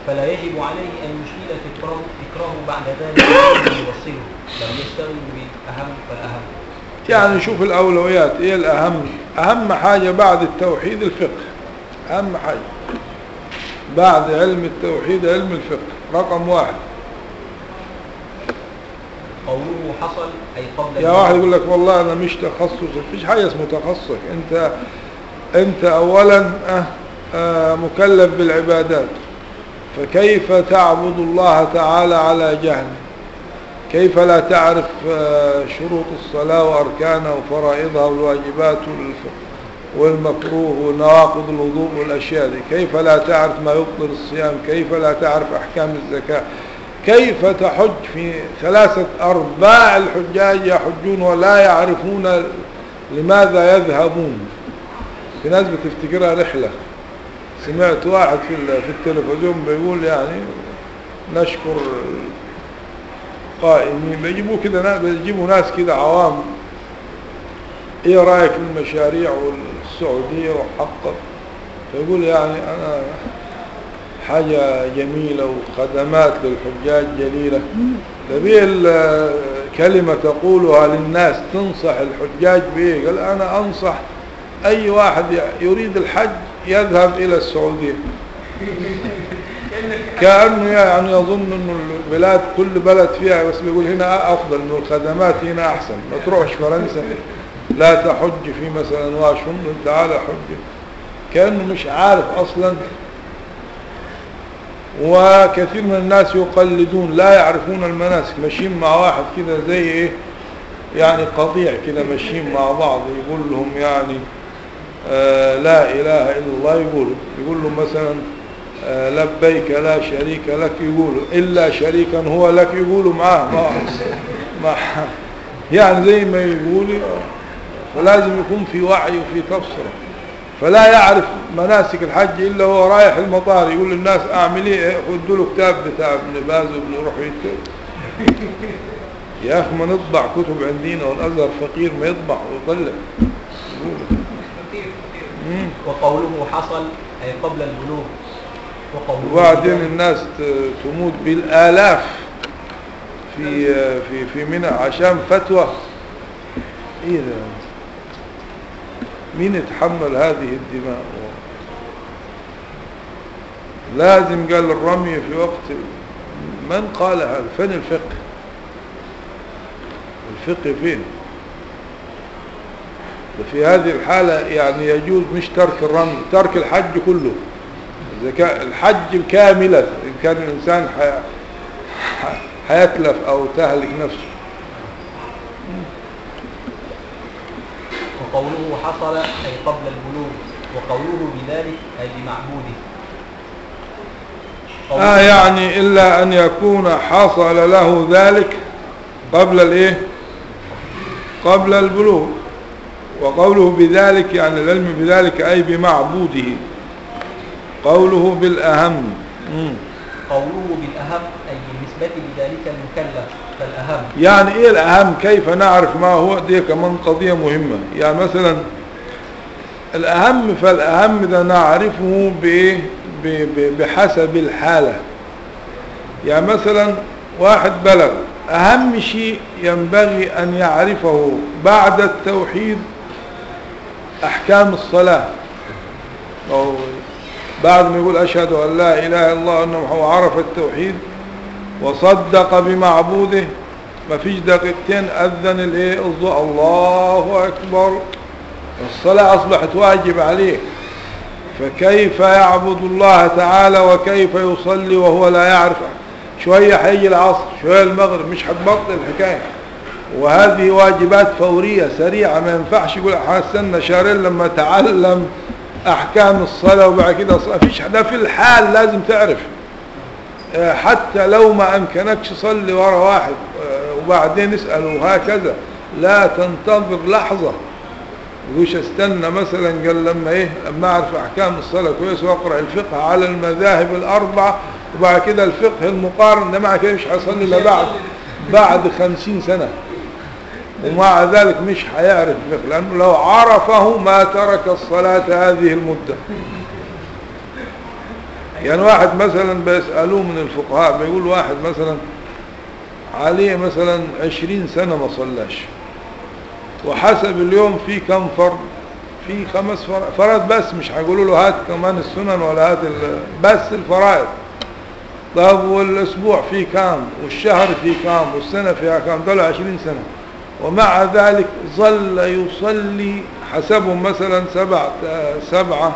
فلا يجب عليه أن يشيل فكره, فكره بعد ذلك الذي يوصله بل يشتغل بالأهم فالأهم. يعني شوف الأولويات إيه الأهم. أهم حاجة بعد التوحيد الفقه. أهم حاجة. بعد علم التوحيد علم الفقه. رقم واحد. قوله حصل أي قبل يا واحد يقول لك والله أنا مش تخصص مفيش حاجة اسمه تخصص. أنت أنت أولا أه أه مكلف بالعبادات. فكيف تعبد الله تعالى على جهل؟ كيف لا تعرف آه، شروط الصلاة وأركانها وفرائضها والواجبات والمكروه ونواقض الوضوء والأشياء دي؟ كيف لا تعرف ما يبطل الصيام؟ كيف لا تعرف أحكام الزكاة؟ كيف تحج في ثلاثة أرباع الحجاج يحجون ولا يعرفون لماذا يذهبون؟ في ناس بتفتكرها رحلة. سمعت واحد في في التلفزيون بيقول يعني نشكر قائمين بيجيبوا كده ناس بيجيبوا ناس كده عوام. إيه رأيك في المشاريع والسعودية وحقق فيقول يعني أنا حاجة جميلة وخدمات للحجاج جليلة. تبيه ال- كلمة تقولها للناس تنصح الحجاج بايه قال أنا أنصح أي واحد يريد الحج يذهب إلى السعودية. كأنه يعني يظن إنه البلاد كل بلد فيها بس بيقول هنا أفضل إنه الخدمات هنا أحسن. ما تروحش فرنسا لا تحج في مثلا واشنطن تعالى حج. كأنه مش عارف أصلا وكثير من الناس يقلدون لا يعرفون المناسك. ماشيين مع واحد كده زي إيه؟ يعني قطيع كده ماشيين مع بعض يقول لهم يعني آه لا إله إلا الله يقولوا يقول لهم مثلا آه لبيك لا شريك لك يقولوا إلا شريكا هو لك يقولوا معاه ما يعني زي ما يقولوا فلازم يكون في وعي وفي تبصرة. فلا يعرف مناسك الحج إلا هو رايح المطار. يقول للناس أعمل إيه؟ خدوا له كتاب بتاع ابن باز وابن روح يكتب. يا أخي ما نطبع كتب عندنا والأزهر فقير ما يطبع ويطلع. وقوله حصل أي قبل البلوغ. وقوله وبعدين الناس تموت بالآلاف في في في منى. عشان فتوى. إيه ده؟ مين يتحمل هذه الدماء؟ لازم قال الرمي في وقت من قال هذا فين الفقه؟ الفقه فين؟ في هذه الحالة يعني يجوز مش ترك الرمي ترك الحج كله. الحج كاملة إن كان الإنسان حيتلف أو تهلك نفسه وقوله حصل أي قبل البلوغ وقوله بذلك أي بمعبوده. آه يعني إلا أن يكون حصل له ذلك قبل الإيه؟ قبل البلوغ. وقوله بذلك يعني العلم بذلك أي بمعبوده. قوله بالأهم. قوله بالأهم أي بالنسبة لذلك المكلف. فالأهم يعني إيه الأهم؟ كيف نعرف ما هو؟ دي كمان قضية مهمة. يعني مثلا الأهم فالأهم ده نعرفه بايه ب- ب- بحسب الحالة. يعني مثلا واحد بلغ أهم شيء ينبغي أن يعرفه بعد التوحيد أحكام الصلاة. أو بعد ما يقول أشهد أن لا إله إلا الله هو عرف التوحيد. وصدق بمعبوده. ما فيش دقيقتين أذن الايه الله أكبر. الصلاة أصبحت واجب عليه. فكيف يعبد الله تعالى وكيف يصلي وهو لا يعرف؟ شوية حيجي العصر شوية المغرب مش هتبطل الحكاية. وهذه واجبات فورية سريعة ما ينفعش يقول حسنا شهرين لما تعلم أحكام الصلاة وبعد كده صلاة. فيش ده في الحال لازم تعرف. حتى لو ما أمكنكش صلي ورا واحد آه، وبعدين اسأل وهكذا لا تنتظر لحظة. يقولش استنى مثلا قال لما إيه لما أعرف أحكام الصلاة كويس وأقرأ الفقه على المذاهب الاربع وبعد كده الفقه المقارن ده مع كده مش هيصلي إلا بعد بعد خمسين سنة. ومع ذلك مش هيعرف الفقه لأنه لو عرفه ما ترك الصلاة هذه المدة. يعني واحد مثلا بيسألوه من الفقهاء بيقول واحد مثلا عليه مثلا عشرين سنة ما صلاش وحسب اليوم في كم فرض في خمس فرض بس مش هيقولوا له هات كمان السنن ولا هات بس الفرائض. طب والأسبوع فيه كام؟ والشهر فيه كام؟ والسنة فيها كام؟ دول عشرين سنة. ومع ذلك ظل يصلي حسبهم مثلا سبعة سبعة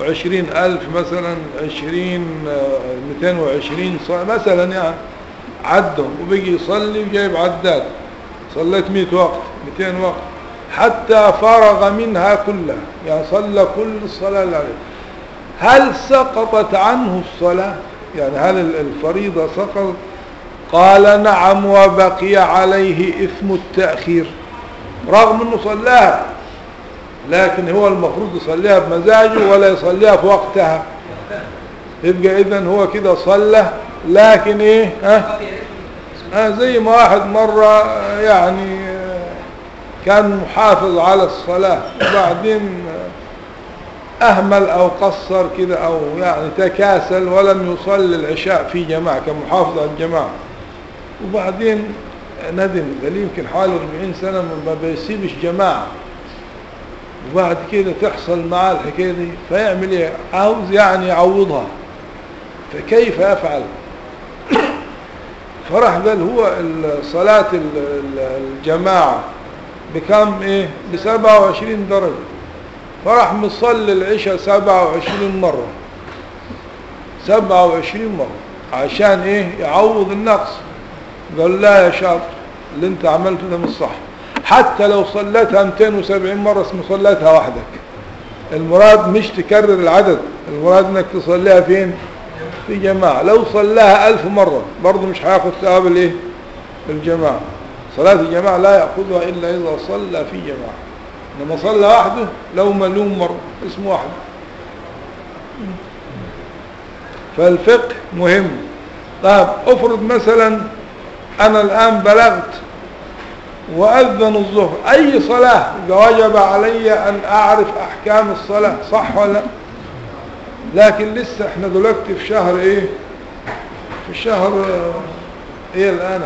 وعشرين ألف مثلا عشرين مئتين وعشرين مثلا يعني عدهم. وبيجي يصلي وجايب عداد. صليت مئة وقت مئتين وقت. حتى فرغ منها كلها. يعني صلى كل الصلاة اللي عليه. هل سقطت عنه الصلاة؟ يعني هل الفريضة سقط قال نعم وبقي عليه إثم التأخير. رغم أنه صلاها. لكن هو المفروض يصليها بمزاجه ولا يصليها في وقتها. يبقى إذن هو كده صلى لكن إيه؟ ها؟ آه زي ما واحد مرة آه، يعني آه، كان محافظ على الصلاة وبعدين آه، أهمل أو قصر كده أو يعني تكاسل ولم يصلي العشاء في جماعة كان محافظ على الجماعة. وبعدين ندم قال يمكن حوالي 40 سنة ما بيسيبش جماعة. وبعد كده تحصل معاه الحكاية دي فيعمل إيه؟ عاوز يعني يعوضها. فكيف يفعل؟ فراح قال هو صلاة ال- ال- الجماعة بكم إيه؟ بسبعة وعشرين درجة. فراح مصلي العشاء سبعة وعشرين مرة. سبعة وعشرين مرة. عشان إيه؟ يعوض النقص. قال لا يا شاطر اللي أنت عملته ده مش صح. حتى لو صليتها 270 مرة اسمه صليتها وحدك. المراد مش تكرر العدد المراد إنك تصليها فين؟ في جماعة. لو صلاها ألف مرة برضه مش هياخد ثواب الإيه؟ الجماعة. صلاة الجماعة لا يأخذها إلا إذا صلى في جماعة. لما صلى وحده لو مليون مرة اسمه وحده فالفقه مهم. طيب افرض مثلا أنا الآن بلغت وأذن الظهر. أي صلاة؟ وجب علي أن أعرف أحكام الصلاة صح ولا؟ لا؟ لكن لسه إحنا دلوقتي في شهر إيه؟ في شهر إيه الآن؟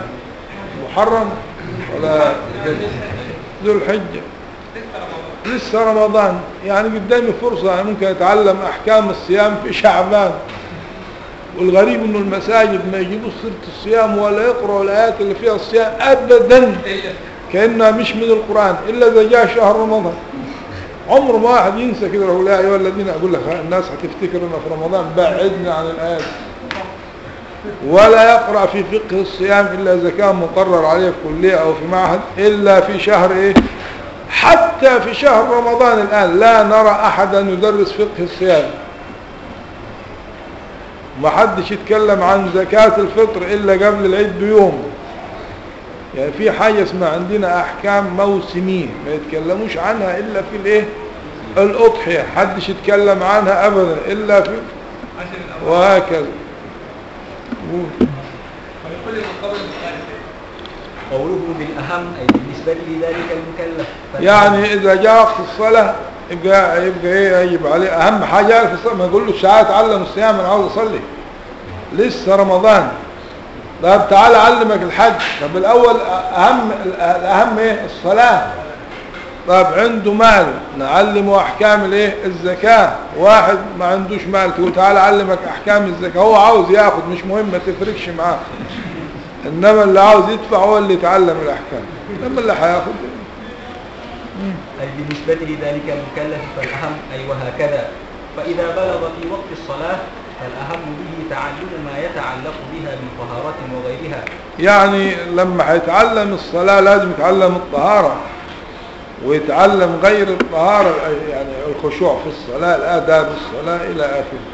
محرم ولا ذو الحجة. لسه رمضان. يعني قدامي فرصة ممكن أتعلم أحكام الصيام في شعبان. والغريب إنه المساجد ما يجيبوا سيرة الصيام ولا يقرأوا الآيات اللي فيها الصيام أبدا. كأنها مش من القرآن إلا إذا جاء شهر رمضان. عمر ما واحد ينسى كده يقول يا أيها الذين أقول لك الناس هتفتكر أنه في رمضان بعدنا عن الآيات ولا يقرأ في فقه الصيام إلا إذا كان مقرر عليه في كلية أو في معهد إلا في شهر إيه؟ حتى في شهر رمضان الآن لا نرى أحدا يدرس فقه الصيام. ما حدش يتكلم عن زكاة الفطر إلا قبل العيد بيوم. يعني في حاجة اسمها عندنا أحكام موسمية ما يتكلموش عنها إلا في الإيه؟ الأضحية حدش يتكلم عنها أبدا إلا في وهكذا. قوله بالأهم أي بالنسبة لذلك المكلف. يعني إذا جاء وقت الصلاة يبقى يبقى إيه؟ يجب عليه أهم حاجة في الصلاة ما يقول له تعالى اتعلم الصيام أنا عاوز أصلي. لسه رمضان. طب تعالى أعلمك الحج. طب الأول أهم الأهم إيه؟ الصلاة. طيب عنده مال نعلمه أحكام الإيه؟ الزكاة. واحد ما عندوش مال تقول تعالى أعلمك أحكام الزكاة. هو عاوز ياخد مش مهم ما تفرقش معاه. إنما اللي عاوز يدفع هو اللي يتعلم الأحكام. إنما اللي هياخد. أي بالنسبة لذلك المكلف فالأهم أي وهكذا. فإذا بلغ في وقت الصلاة فالأهم به تعلم ما يتعلق بها من طهارات وغيرها. يعني لما هيتعلم الصلاة لازم يتعلم الطهارة ويتعلم غير الطهارة يعني الخشوع في الصلاة الآداب الصلاة إلى آخره.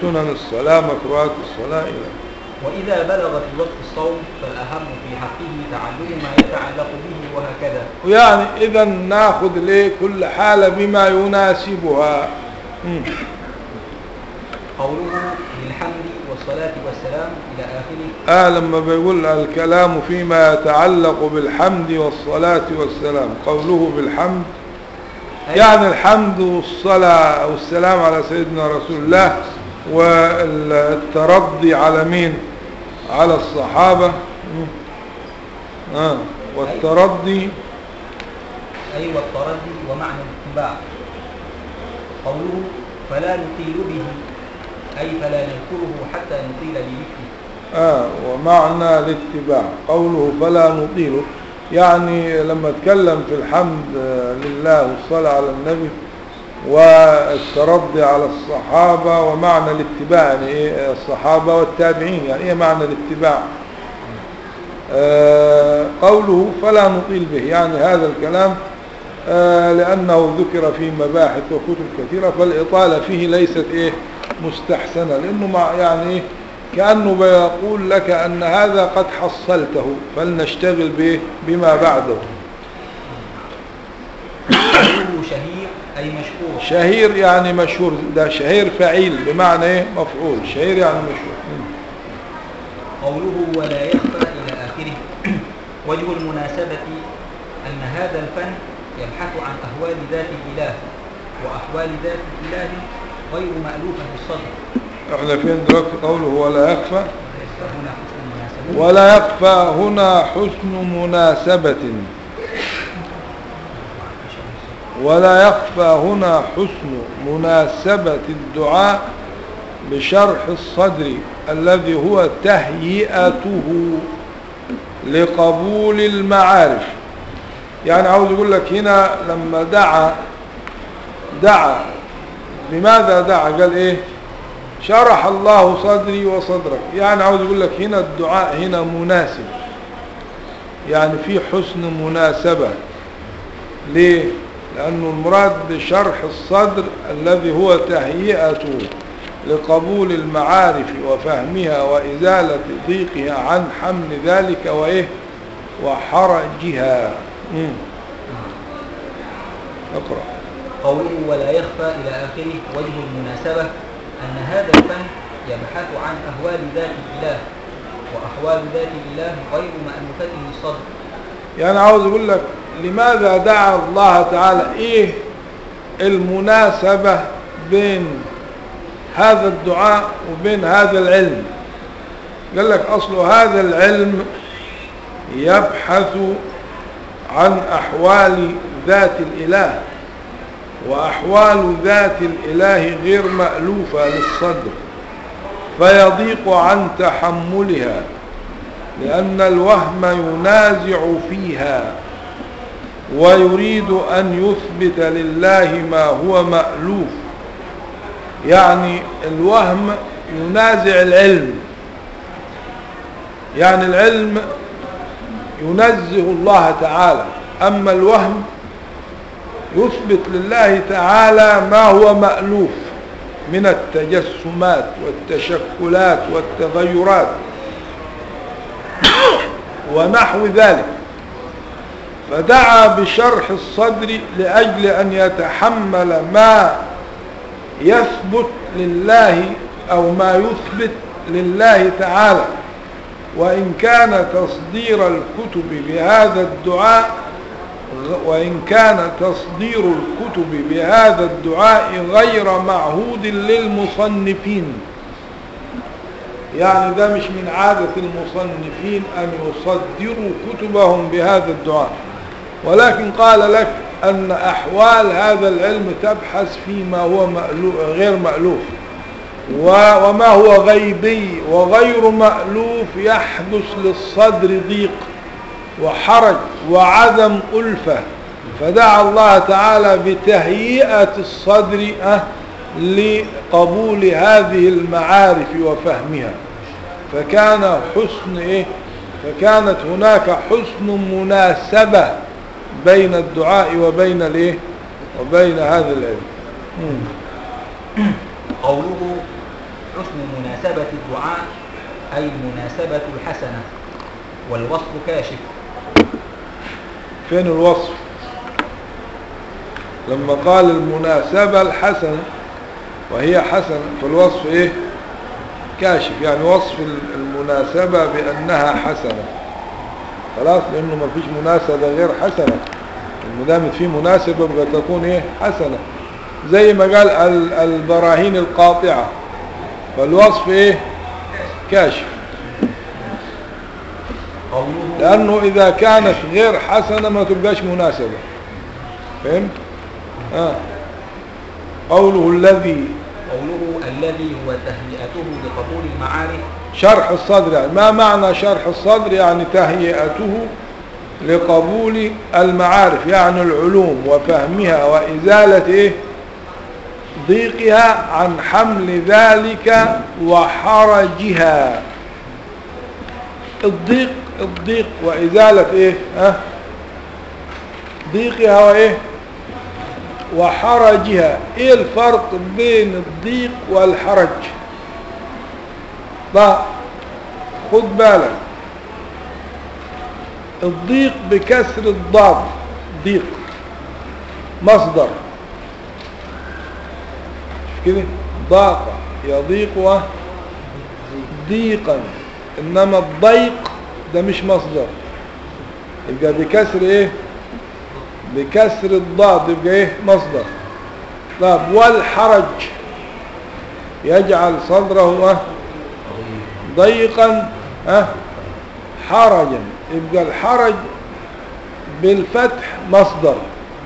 سنن الصلاة مكروهات الصلاة إلى آخره. وإذا بلغ في وقت الصوم فالأهم في حقه تعلم ما يتعلق به وهكذا. ويعني إذا ناخذ ليه كل حالة بما يناسبها. قوله بالحمد والصلاة والسلام إلى آخره. آه لما بيقول الكلام فيما يتعلق بالحمد والصلاة والسلام. قوله بالحمد يعني الحمد والصلاة والسلام على سيدنا رسول الله والترضي على مين؟ على الصحابة. آه. والترضي. أي والتردي ومعنى الاتباع. قوله فلا نطيل به. أي فلا نذكره حتى نطيل بذكره آه ومعنى الاتباع قوله فلا نطيله يعني لما أتكلم في الحمد آه، لله والصلاة على النبي والترضي على الصحابة ومعنى الاتباع يعني إيه الصحابة والتابعين يعني إيه معنى الاتباع؟ آه قوله فلا نطيل به يعني هذا الكلام آه لأنه ذكر في مباحث وكتب كثيرة فالإطالة فيه ليست إيه مستحسنة لأنه مع يعني كأنه بيقول لك أن هذا قد حصلته فلنشتغل به بما بعده. شهير أي مشهور. شهير يعني مشهور ده شهير فعيل بمعنى إيه؟ مفعول. شهير يعني مشهور. قوله ولا يخفى إلى آخره. وجه المناسبة أن هذا الفن يبحث عن أهوال ذات الإله وأحوال ذات الإله غير مألوفة بالصدر إحنا فين دلوقتي قوله ولا يخفى ولا يخفى هنا حسن مناسبة ولا يخفى هنا حسن مناسبة الدعاء بشرح الصدر الذي هو تهيئته لقبول المعارف. يعني عاوز يقول لك هنا لما دعا دعا لماذا دعا؟ قال إيه؟ شرح الله صدري وصدرك. يعني عاوز يقول لك هنا الدعاء هنا مناسب. يعني في حسن مناسبة. ليه؟ لأنه المراد بشرح الصدر الذي هو تهيئته لقبول المعارف وفهمها وإزالة ضيقها عن حمل ذلك وإيه؟ وحرجها. اقرأ. قوله ولا يخفى إلى آخره وجه المناسبة أن هذا الفن يبحث عن أهوال ذات الإله وأحوال ذات الإله غير مألوفة للصدر يعني عاوز أقول لك لماذا دعا الله تعالى؟ إيه المناسبة بين هذا الدعاء وبين هذا العلم؟ قال لك أصل هذا العلم يبحث عن أحوال ذات الإله. وأحوال ذات الإله غير مألوفة للصدر فيضيق عن تحملها لأن الوهم ينازع فيها ويريد أن يثبت لله ما هو مألوف. يعني الوهم ينازع العلم يعني العلم ينزه الله تعالى. أما الوهم يثبت لله تعالى ما هو مألوف من التجسمات والتشكلات والتغيرات. ونحو ذلك. فدعا بشرح الصدر لأجل أن يتحمل ما يثبت لله أو ما يثبت لله تعالى. وإن كان تصدير الكتب بهذا الدعاء وإن كان تصدير الكتب بهذا الدعاء غير معهود للمصنفين. يعني ده مش من عادة المصنفين أن يصدروا كتبهم بهذا الدعاء. ولكن قال لك أن أحوال هذا العلم تبحث فيما هو مألوف غير مألوف. وما هو غيبي وغير مألوف يحدث للصدر ضيق. وحرج وعدم ألفة. فدعا الله تعالى بتهيئة الصدر أه لقبول هذه المعارف وفهمها. فكان حسن إيه فكانت هناك حسن مناسبة بين الدعاء وبين الايه وبين هذا العلم. قوله حسن مناسبة الدعاء أي المناسبة الحسنة والوصف كاشف. فين الوصف؟ لما قال المناسبة الحسنة وهي حسنة فالوصف إيه؟ كاشف يعني وصف المناسبة بأنها حسنة. خلاص لأنه ما فيش مناسبة غير حسنة. المدامت فيه مناسبة بقى تكون إيه؟ حسنة. زي ما قال ال- البراهين القاطعة. فالوصف إيه؟ كاشف. لأنه إذا كانت غير حسنة ما تبقاش مناسبة فهمت؟ آه. قوله الذي قوله الذي هو تهيئته لقبول المعارف شرح الصدر يعني ما معنى شرح الصدر يعني تهيئته لقبول المعارف يعني العلوم وفهمها وإزالة إيه؟ ضيقها عن حمل ذلك وحرجها الضيق الضيق وإزالة إيه؟ ها؟ ضيقها وإيه؟ وحرجها. إيه الفرق بين الضيق والحرج؟ لا خد بالك. الضيق بكسر الضاد ضيق مصدر. كده. ضاق يضيق ضيقا. إنما الضيق ده مش مصدر. يبقى بكسر إيه؟ بكسر الضاد يبقى إيه؟ مصدر. طب والحرج. يجعل صدره آه ضيقا آه حرجا. يبقى الحرج بالفتح مصدر.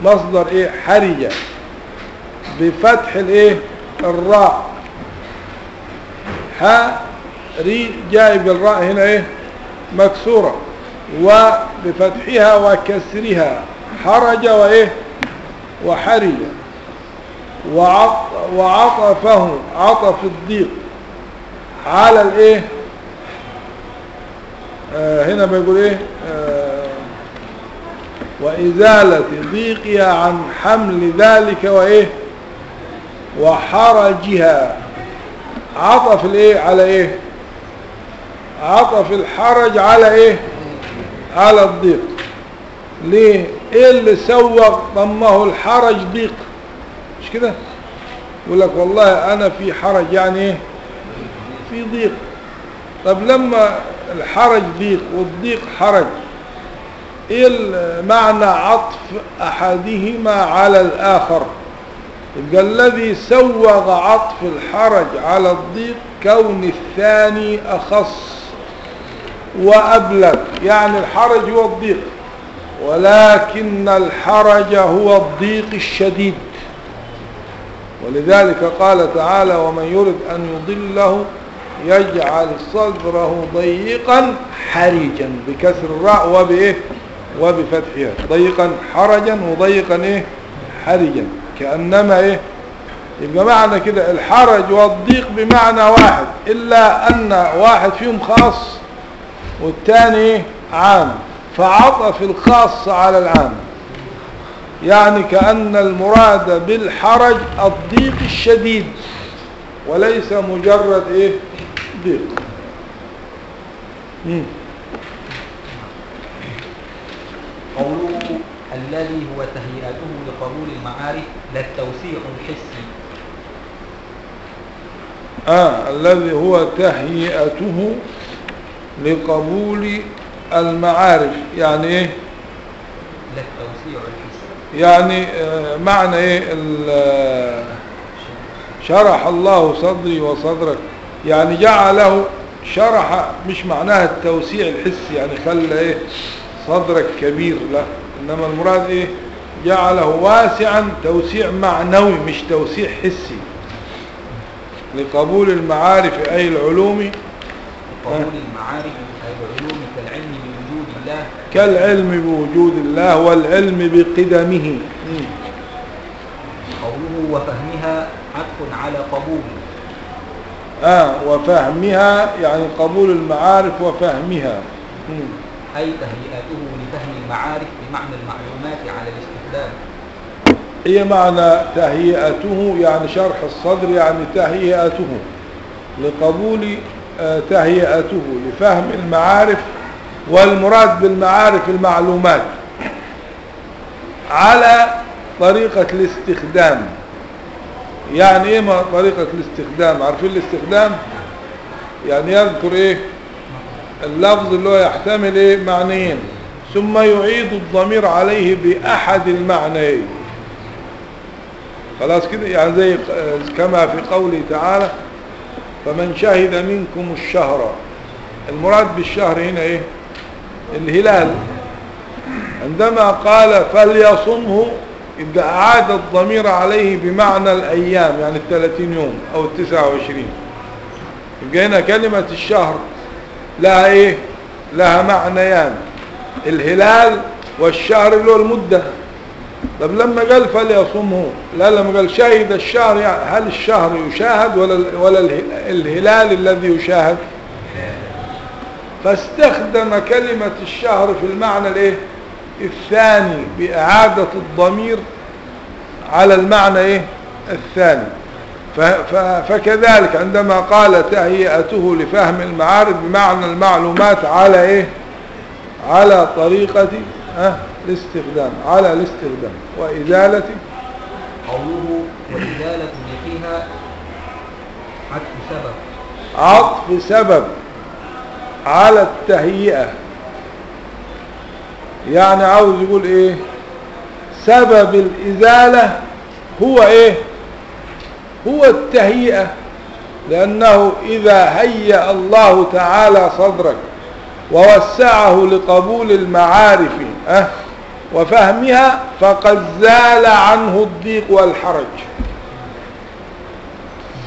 مصدر إيه؟ حرجة بفتح الإيه؟ الراء. ها ري جايب الراء هنا إيه؟ مكسورة وبفتحها وكسرها حرج وإيه؟ وحرج. وعط وعطفه عطف الضيق على الإيه؟ آه هنا بيقول إيه؟ آه وإزالة ضيقها عن حمل ذلك وإيه؟ وحرجها. عطف الإيه؟ على إيه؟ عطف الحرج على إيه؟ على الضيق. ليه؟ إيه اللي سوق ضمه الحرج ضيق؟ مش كده؟ يقول لك والله أنا في حرج يعني إيه؟ في ضيق. طب لما الحرج ضيق والضيق حرج إيه معنى عطف أحدهما على الآخر؟ يبقى الذي سوغ عطف الحرج على الضيق كون الثاني أخص. وأبلغ يعني الحرج هو الضيق. ولكن الحرج هو الضيق الشديد. ولذلك قال تعالى ومن يرد أن يضله يجعل صدره ضيقا حرجا بكسر الراء وبإيه؟ وبفتحها. ضيقا حرجا وضيقا إيه؟ حرجا. كأنما إيه؟ يبقى معنى كده الحرج والضيق بمعنى واحد. إلا أن واحد فيهم خاص والثاني عام. فعطف الخاص على العام. يعني كأن المراد بالحرج الضيق الشديد وليس مجرد إيه؟ ضيق. قوله الذي هو تهيئته لقبول المعارف لا التوسيع الحسي. آه الذي هو تهيئته لقبول المعارف. يعني إيه؟ يعني آه معنى إيه؟ شرح الله صدري وصدرك. يعني جعله شرح مش معناها التوسيع الحسي يعني خلى إيه؟ صدرك كبير لا. إنما المراد إيه؟ جعله واسعا توسيع معنوي مش توسيع حسي. لقبول المعارف أي العلوم قبول المعارف العلوم كالعلم بوجود الله. كالعلم بوجود الله والعلم بقدمه. قوله وفهمها عطف على قبول. آه وفهمها يعني قبول المعارف وفهمها. مم. أي تهيئته لفهم المعارف بمعنى المعلومات على الاستخدام هي معنى تهيئته يعني شرح الصدر يعني تهيئته لقبول تهيئته لفهم المعارف والمراد بالمعارف المعلومات على طريقة الاستخدام. يعني إيه طريقة الاستخدام؟ عارفين الاستخدام؟ يعني يذكر إيه؟ اللفظ اللي هو يحتمل إيه؟ معنيين. ثم يعيد الضمير عليه بأحد المعنيين. خلاص كده؟ يعني زي ق- كما في قوله تعالى فمن شهد منكم الشهر. المراد بالشهر هنا إيه؟ الهلال. عندما قال فليصمه يبقى أعاد الضمير عليه بمعنى الأيام يعني الثلاثين يوم أو التسعة وعشرين. يبقى هنا كلمة الشهر لها إيه؟ لها معنيان. الهلال والشهر هو المدة. طب لما قال فليصمه لا لما قال شهد الشهر يعني هل الشهر يشاهد ولا ولا اله- الهلال الذي يشاهد؟ فاستخدم كلمة الشهر في المعنى الايه؟ الثاني بإعادة الضمير على المعنى إيه؟ الثاني. فكذلك عندما قال تهيئته لفهم المعارف بمعنى المعلومات على إيه؟ على طريقة آه الاستخدام على الاستخدام وإزالة قوله وإزالة فيها عطف سبب. عطف سبب على التهيئة. يعني عاوز يقول إيه؟ سبب الإزالة هو إيه؟ هو التهيئة. لأنه إذا هيأ الله تعالى صدرك ووسعه لقبول المعارف أه وفهمها فقد زال عنه الضيق والحرج.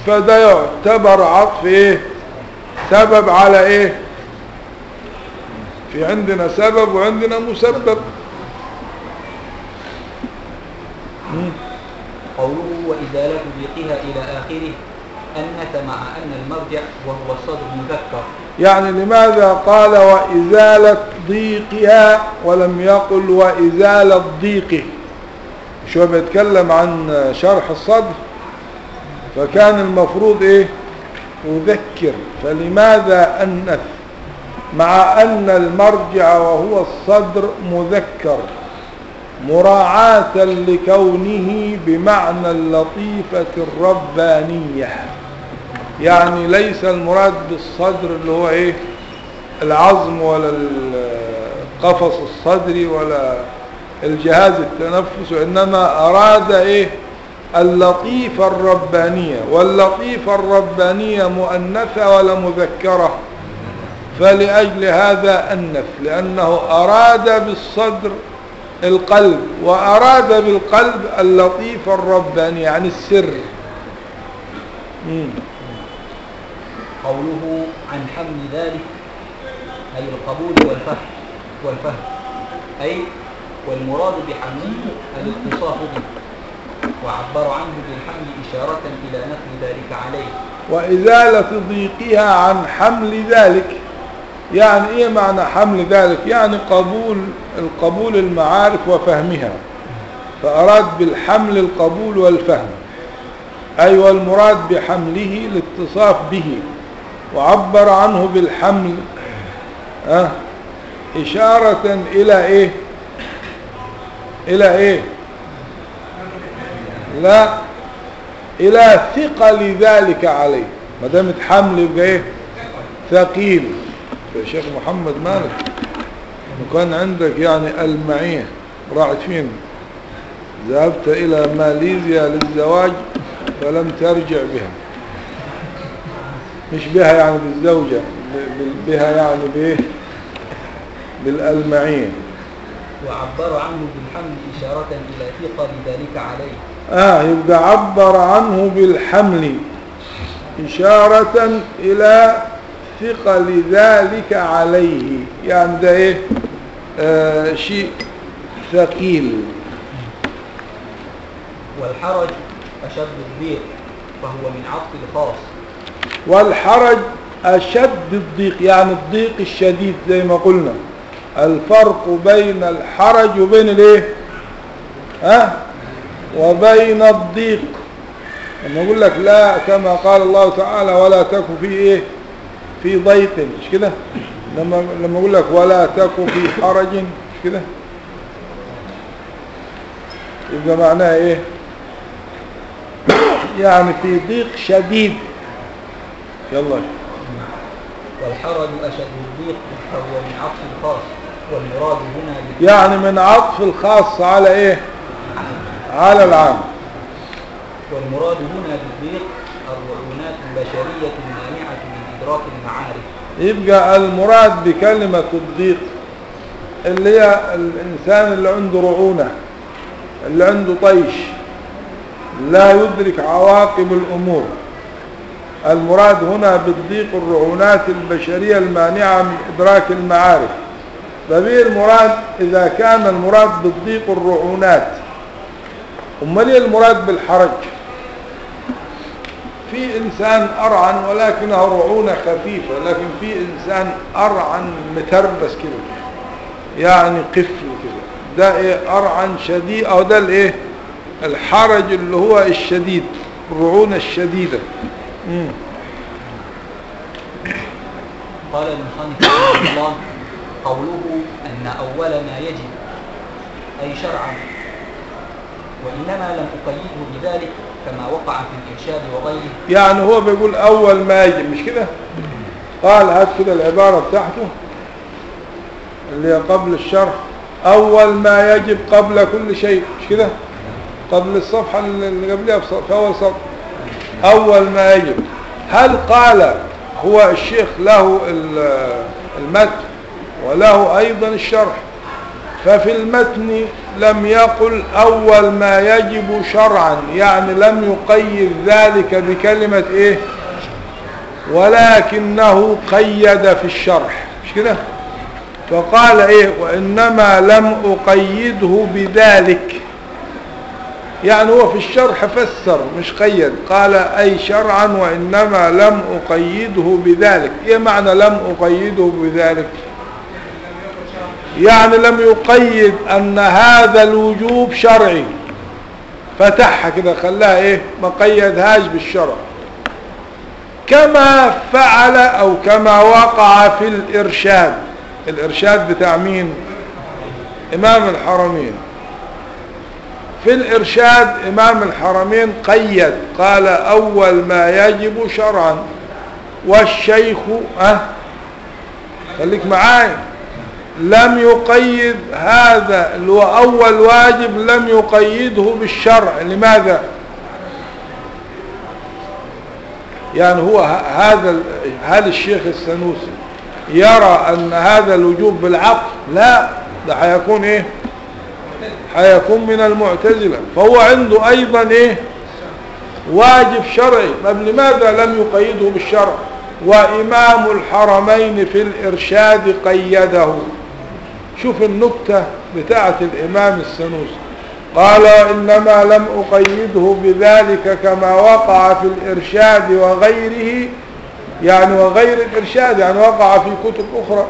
فده يعتبر عطف إيه؟ سبب على إيه؟ في عندنا سبب وعندنا مسبب. قوله وإزالة ضيقها إلى آخره أنث مع أن المرجع وهو الصدر مذكر. يعني لماذا قال وإزالة ضيقها ولم يقل وإزالة ضيقه شو بيتكلم عن شرح الصدر؟ فكان المفروض إيه؟ مذكر فلماذا أنث؟ مع أن المرجع وهو الصدر مذكر. مراعاة لكونه بمعنى اللطيفة الربانية. يعني ليس المراد بالصدر اللي هو إيه؟ العظم ولا القفص الصدري ولا الجهاز التنفس وإنما أراد إيه؟ اللطيفة الربانية واللطيفة الربانية مؤنثة ولا مذكرة. فلأجل هذا أنف لأنه أراد بالصدر القلب وأراد بالقلب اللطيفة الربانية يعني السر. مم. قوله عن حمل ذلك أي القبول والفهم والفهم. أي والمراد بحمله الاتصاف به. وعبر عنه بالحمل إشارة إلى نقل ذلك عليه. وإزالة ضيقها عن حمل ذلك يعني إيه معنى حمل ذلك؟ يعني قبول القبول المعارف وفهمها. فأراد بالحمل القبول والفهم. أي والمراد بحمله الاتصاف به. وعبر عنه بالحمل أه إشارة إلى إيه؟ إلى إيه؟ لا إلى ثقل ذلك عليه. ما دام حمل يبقى إيه؟ ثقيل. يا شيخ محمد مالك وكان عندك يعني المعية راحت فين؟ ذهبت إلى ماليزيا للزواج فلم ترجع بها. مش بها يعني بالزوجة بها يعني بإيه بالألمعية وعبر عنه بالحمل إشارة إلى ثقل ذلك عليه. آه يبقى عبر عنه بالحمل إشارة إلى ثقل ذلك عليه. يعني ده إيه؟ آه شيء ثقيل. والحرج أشد الضيق فهو من عطف الخاص. والحرج أشد الضيق يعني الضيق الشديد زي ما قلنا. الفرق بين الحرج وبين الإيه؟ ها؟ وبين الضيق. لما أقول لك لا كما قال الله تعالى ولا تكن في إيه؟ في ضيق. مش كده؟ لما لما أقول لك ولا تكن في حرج مش كده؟ يبقى معناها إيه؟ يعني في ضيق شديد. يلا. والحرج أشد الضيق فهو من عطف الخاص والمراد هنا يعني من عطف الخاص على إيه؟ على العام. والمراد هنا بالضيق الرعونات البشرية المانعة من إدراك المعارف. يبقى المراد بكلمة الضيق اللي هي الإنسان اللي عنده رعونة اللي عنده طيش لا يدرك عواقب الأمور. المراد هنا بالضيق الرعونات البشرية المانعة من إدراك المعارف. فبيه المراد إذا كان المراد بالضيق الرعونات. أمال إيه المراد بالحرج. في إنسان أرعن ولكنه رعونة خفيفة لكن في إنسان أرعن متربس كده يعني قفل كده. ده إيه؟ أرعن شديد أو ده الإيه؟ الحرج اللي هو الشديد الرعونة الشديدة. قال المصنف رحمه الله قوله أن أول ما يجب أي شرعا وإنما لم أقيده بذلك كما وقع في الإرشاد وغيره. يعني هو بيقول أول ما يجب مش كده؟ قال هات كده العبارة بتاعته اللي قبل الشرح أول ما يجب قبل كل شيء مش كده؟ قبل الصفحة اللي قبلها في أول سطر أول ما يجب. هل قال هو الشيخ له ال- المتن وله أيضا الشرح ففي المتن لم يقل أول ما يجب شرعا يعني لم يقيد ذلك بكلمة إيه؟ ولكنه قيد في الشرح. مش كده؟ فقال إيه؟ وإنما لم أقيده بذلك. يعني هو في الشرح فسر مش قيد قال أي شرعا وإنما لم أقيده بذلك. إيه معنى لم أقيده بذلك؟ يعني لم يقيد أن هذا الوجوب شرعي. فتحها كده خلاها إيه؟ ما قيدهاش بالشرع. كما فعل أو كما وقع في الإرشاد. الإرشاد بتاع مين؟ إمام الحرمين. في الإرشاد إمام الحرمين قيد قال أول ما يجب شرعا والشيخ أه خليك معاي. لم يقيد هذا اللي هو أول واجب لم يقيده بالشرع. لماذا؟ يعني هو هذا هل الشيخ السنوسي يرى أن هذا الوجوب بالعقل. لا ده هيكون إيه؟ هيكون من المعتزلة. فهو عنده أيضا إيه؟ واجب شرعي. طب لماذا لم يقيده بالشرع؟ وإمام الحرمين في الإرشاد قيده. شوف النكتة بتاعة الإمام السنوسي. قال إنما لم أقيده بذلك كما وقع في الإرشاد وغيره يعني وغير الإرشاد يعني وقع في كتب أخرى.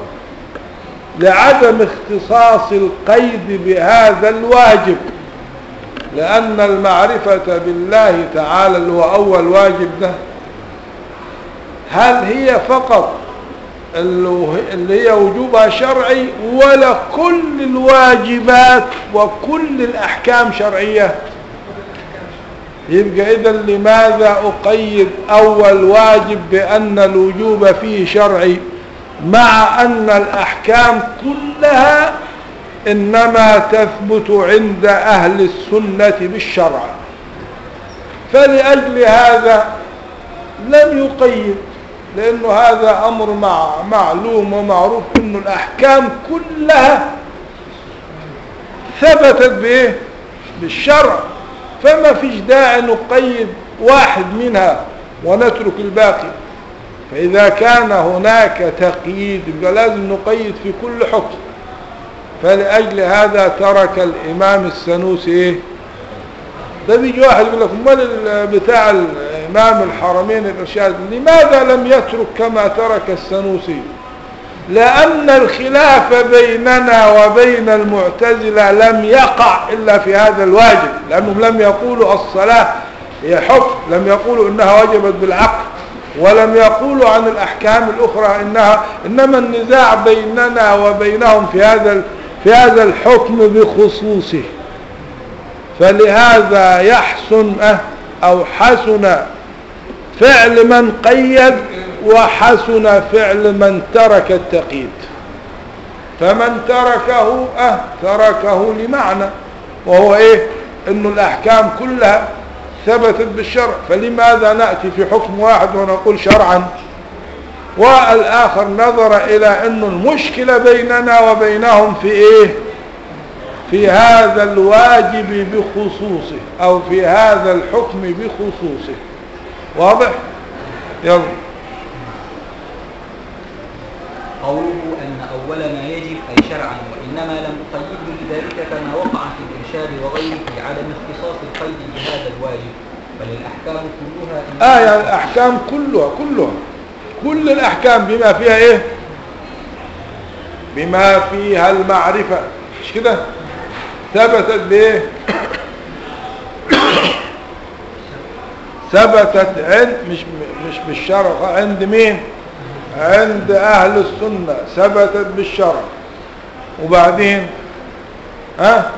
لعدم اختصاص القيد بهذا الواجب لأن المعرفة بالله تعالى اللي هو أول واجب ده هل هي فقط اللي هي وجوبها شرعي ولا كل الواجبات وكل الأحكام شرعية؟ يبقى إذا لماذا أقيد أول واجب بأن الوجوب فيه شرعي؟ مع أن الأحكام كلها إنما تثبت عند أهل السنة بالشرع. فلأجل هذا لم يقيد لأنه هذا أمر مع معلوم ومعروف أن الأحكام كلها ثبتت بإيه؟ بالشرع. فما فيش داعي نقيد واحد منها ونترك الباقي. فإذا كان هناك تقييد يبقى لازم نقيد في كل حكم. فلأجل هذا ترك الإمام السنوسي إيه؟ ده بيجي واحد يقول لك ال- بتاع الإمام الحرمين الإرشاد لماذا لم يترك كما ترك السنوسي؟ لأن الخلاف بيننا وبين المعتزلة لم يقع إلا في هذا الواجب لأنهم لم يقولوا الصلاة هي حكم لم يقولوا إنها وجبت بالعقل. ولم يقولوا عن الأحكام الأخرى إنها إنما النزاع بيننا وبينهم في هذا في هذا الحكم بخصوصه. فلهذا يحسن أه أو حسن فعل من قيد وحسن فعل من ترك التقييد. فمن تركه أه تركه لمعنى وهو إيه؟ إنه الأحكام كلها ثبتت بالشرع. فلماذا نأتي في حكم واحد ونقول شرعا؟ والآخر نظر إلى أن المشكلة بيننا وبينهم في إيه؟ في هذا الواجب بخصوصه أو في هذا الحكم بخصوصه. واضح؟ يلا. قوله أن أول ما يجب أي شرعا وإنما لم أقيده لذلك كما وقع في الإرشاد وغيره لعدم اختصاص القيد بهذا الواجب بل الأحكام يعني الأحكام كلها كلها كل الأحكام بما فيها إيه؟ بما فيها المعرفة. مش كده؟ ثبتت بإيه ثبتت عند مش مش بالشرع عند مين؟ عند أهل السنة. ثبتت بالشرع وبعدين؟ ها؟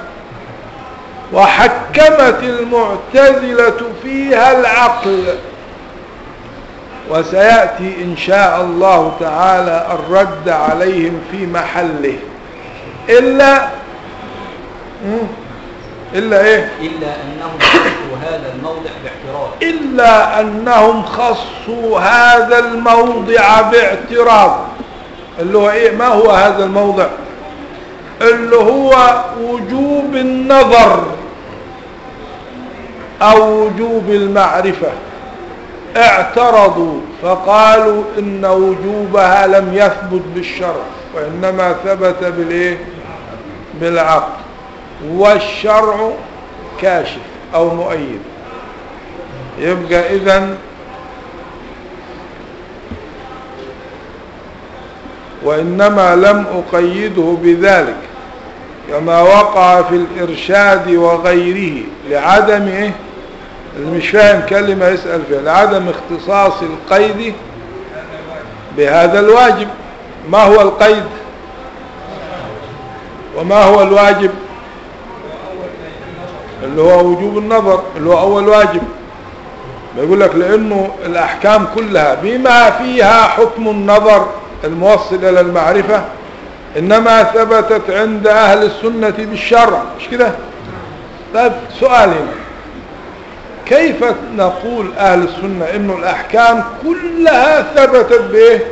وحكمت المعتزلة فيها العقل. وسيأتي إن شاء الله تعالى الرد عليهم في محله. إلا. إلا إيه؟ إلا أنهم خصوا هذا الموضع باعتراض. إلا أنهم خصوا هذا الموضع باعتراض. اللي هو إيه؟ ما هو هذا الموضع؟ اللي هو وجوب النظر أو وجوب المعرفة. اعترضوا فقالوا إن وجوبها لم يثبت بالشرع وإنما ثبت بالإيه؟ بالعقل والشرع كاشف أو مؤيد. يبقى إذن وإنما لم أقيده بذلك كما وقع في الإرشاد وغيره لعدم إيه؟ اللي مش فاهم كلمة يسأل فيها لعدم اختصاص القيد بهذا الواجب. ما هو القيد؟ وما هو الواجب؟ اللي هو وجوب النظر اللي هو أول واجب. بيقول لك لأنه الأحكام كلها بما فيها حكم النظر الموصل إلى المعرفة إنما ثبتت عند أهل السنة بالشرع. مش كده؟ طيب سؤال هنا. كيف نقول أهل السنة إنه الأحكام كلها ثبتت بإيه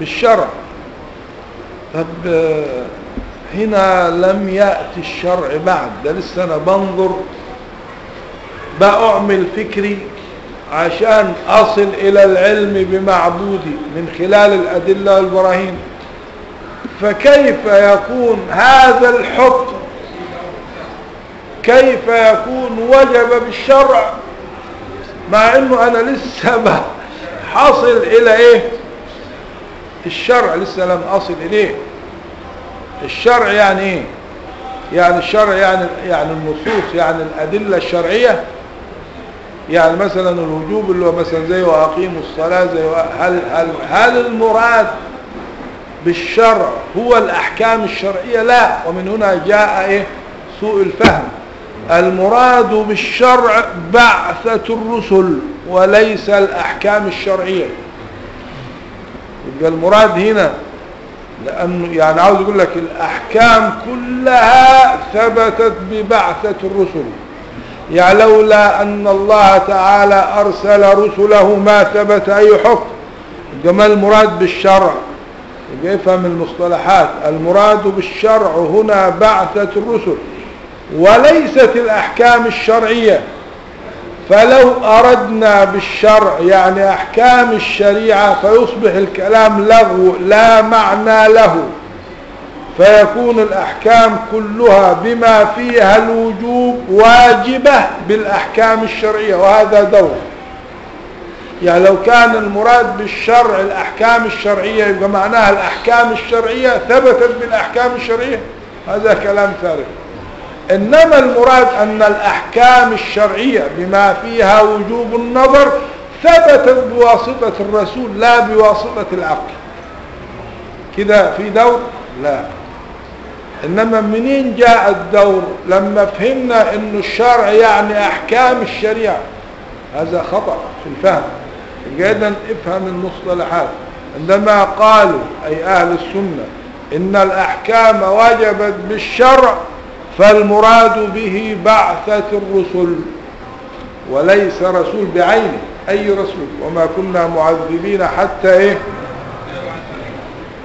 بالشرع. طب هنا لم يأتي الشرع بعد. ده لسه أنا بنظر بأعمل فكري عشان أصل إلى العلم بمعبودي من خلال الأدلة والبراهين فكيف يكون هذا الحكم كيف يكون وجب بالشرع مع إنه أنا لسه ب- حاصل إلى إيه؟ الشرع لسه لم أصل إليه. الشرع يعني إيه؟ يعني الشرع يعني يعني النصوص يعني الأدلة الشرعية. يعني مثلا الوجوب اللي هو مثلا زي وأقيموا الصلاة زي هل هل هل المراد بالشرع هو الأحكام الشرعية؟ لا. ومن هنا جاء إيه؟ سوء الفهم. المراد بالشرع بعثة الرسل وليس الأحكام الشرعية. يبقى المراد هنا لأنه يعني عاوز يقول لك الأحكام كلها ثبتت ببعثة الرسل. يعني لولا أن الله تعالى أرسل رسله ما ثبت أي حكم يبقى المراد بالشرع؟ يبقى يفهم المصطلحات. المراد بالشرع هنا بعثة الرسل. وليست الأحكام الشرعية. فلو أردنا بالشرع يعني أحكام الشريعة فيصبح الكلام لغو لا معنى له. فيكون الأحكام كلها بما فيها الوجوب واجبة بالأحكام الشرعية وهذا دور. يعني لو كان المراد بالشرع الأحكام الشرعية يبقى معناها الأحكام الشرعية ثبتت بالأحكام الشرعية هذا كلام فارغ. إنما المراد أن الأحكام الشرعية بما فيها وجوب النظر ثبتت بواسطة الرسول لا بواسطة العقل. كده في دور؟ لا. إنما منين جاء الدور؟ لما فهمنا أن الشرع يعني أحكام الشريعة. هذا خطأ في الفهم. جيدا افهم المصطلحات. عندما قالوا أي أهل السنة إن الأحكام وجبت بالشرع فالمراد به بعثة الرسل وليس رسول بعينه أي رسول؟ وما كنا معذبين حتى إيه؟